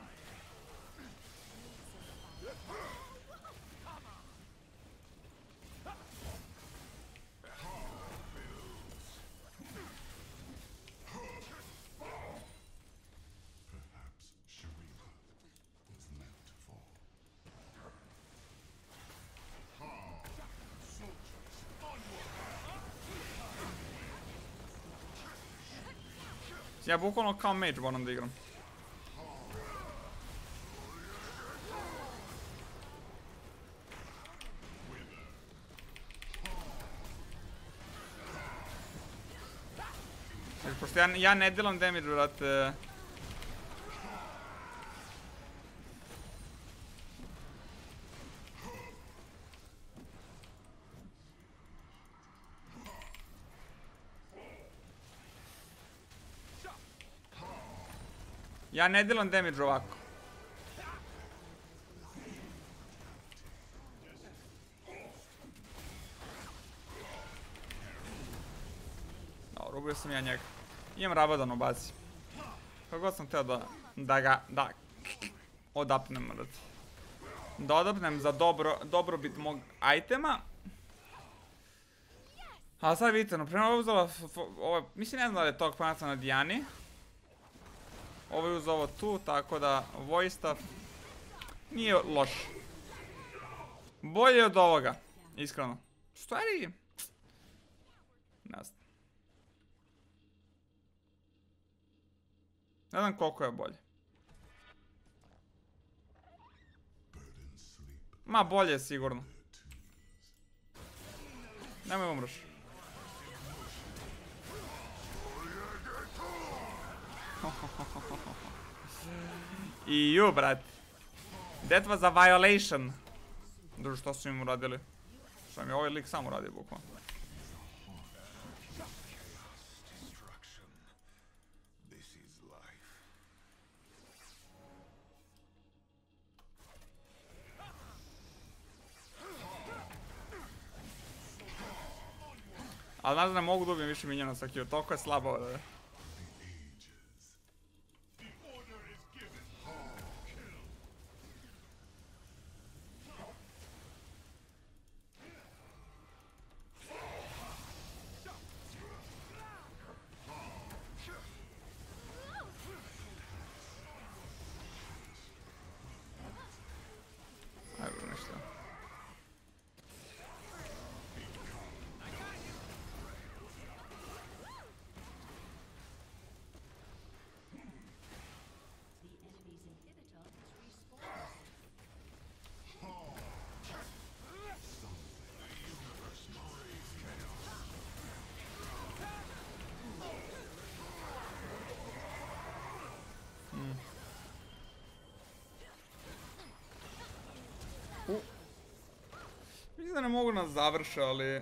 Ja bukvalno kao mage moram da igram. Pošto ja, ja ne delam damage, brate. Ja ne delam damage ovako. Dobro, ubio sam ja njega. Imam Rabadan u bazi. Kako god sam teo da, da ga, da odapnem, brate. Da odapnem za dobro, dobrobit mog itema. A sad vidite, na primjer ovo uzela, mislim ne znam da je tog panaca na Dijani. Ovo je uz ovo tu, tako da stuff nije loš. Bolje od ovoga, iskreno. Stvari, ne znam. Ne znam koliko je bolje. Ma bolje je sigurno. Nemoj umreš. I ju, brat. That was a violation. Druže, što su im uradili? Što mi je ovaj lik sam uradio, life. Ali znaš da ne mogu da ubijem više minjena sa Q, toliko je slabo. Da. Ajde, ne mogu nas završe, ali...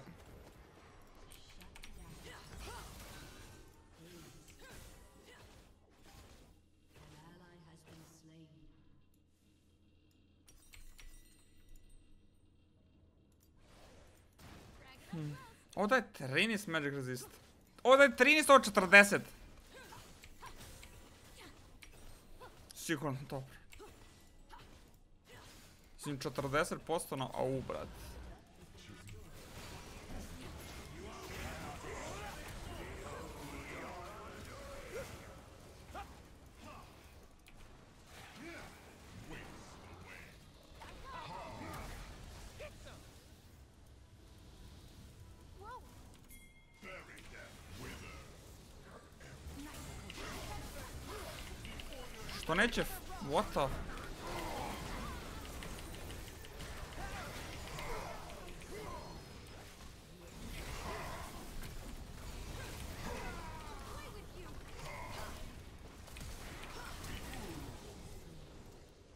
Slain. Ovdje je 13 magic resist. Ovdje je 13 od 40. Sigurno, dobro. Mislim 40% na au, brat. Neće... What the...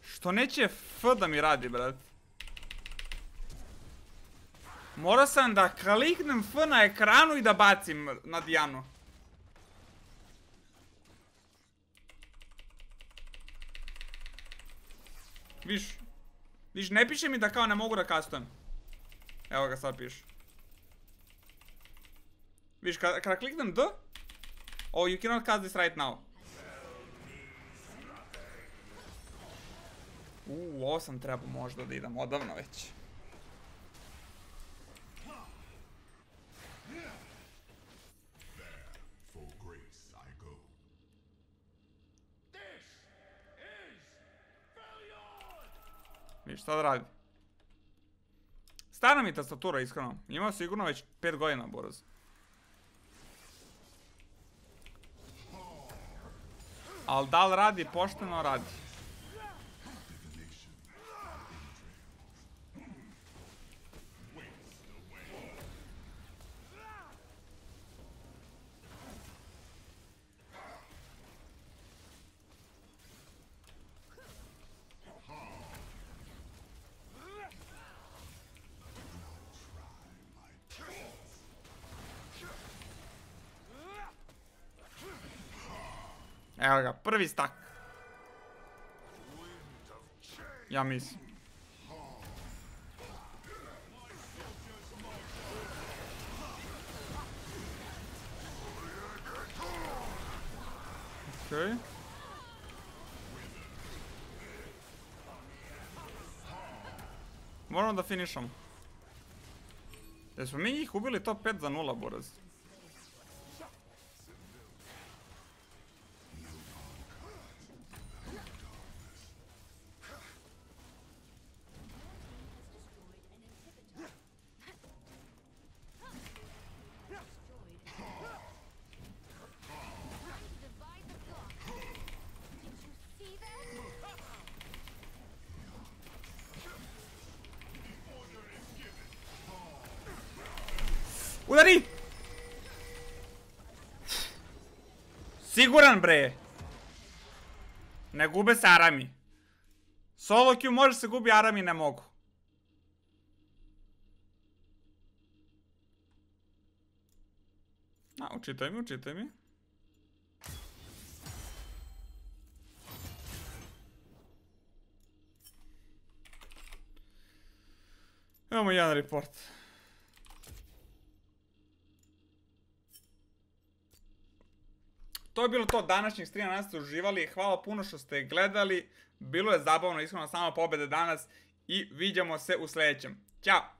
Što neće F da mi radi, brat? Morao sam da kliknem F na ekranu i da bacim na Dijanu. Viš, viš, ne piše mi da kao ne mogu da kastujem. Evo ga sad piše. Viš, kada, kliknem D, oh, you cannot cast this right now. Uuu, ovo sam trebao možda da idem odavno već. For grace I go. Viš, šta da radi? Stara mi tastatura, iskreno. Imao sigurno već 5 godina, Boraz. Al da li radi pošteno, radi. Prvi stak. Ja mislim. Okej. Moramo da finišamo. Jesmo mi njih ubili top 5 za 0, Buraz? Сигурен бре. Не губе се Арами. Соло Q може да се губи, Арами не могу. А, учитај ми, учитај ми. Имамо еден репорт. To je bilo to današnjeg streama, se ste uživali, hvala puno što ste gledali, bilo je zabavno, iskreno sama pobjeda danas i vidimo se u sljedećem. Ćao!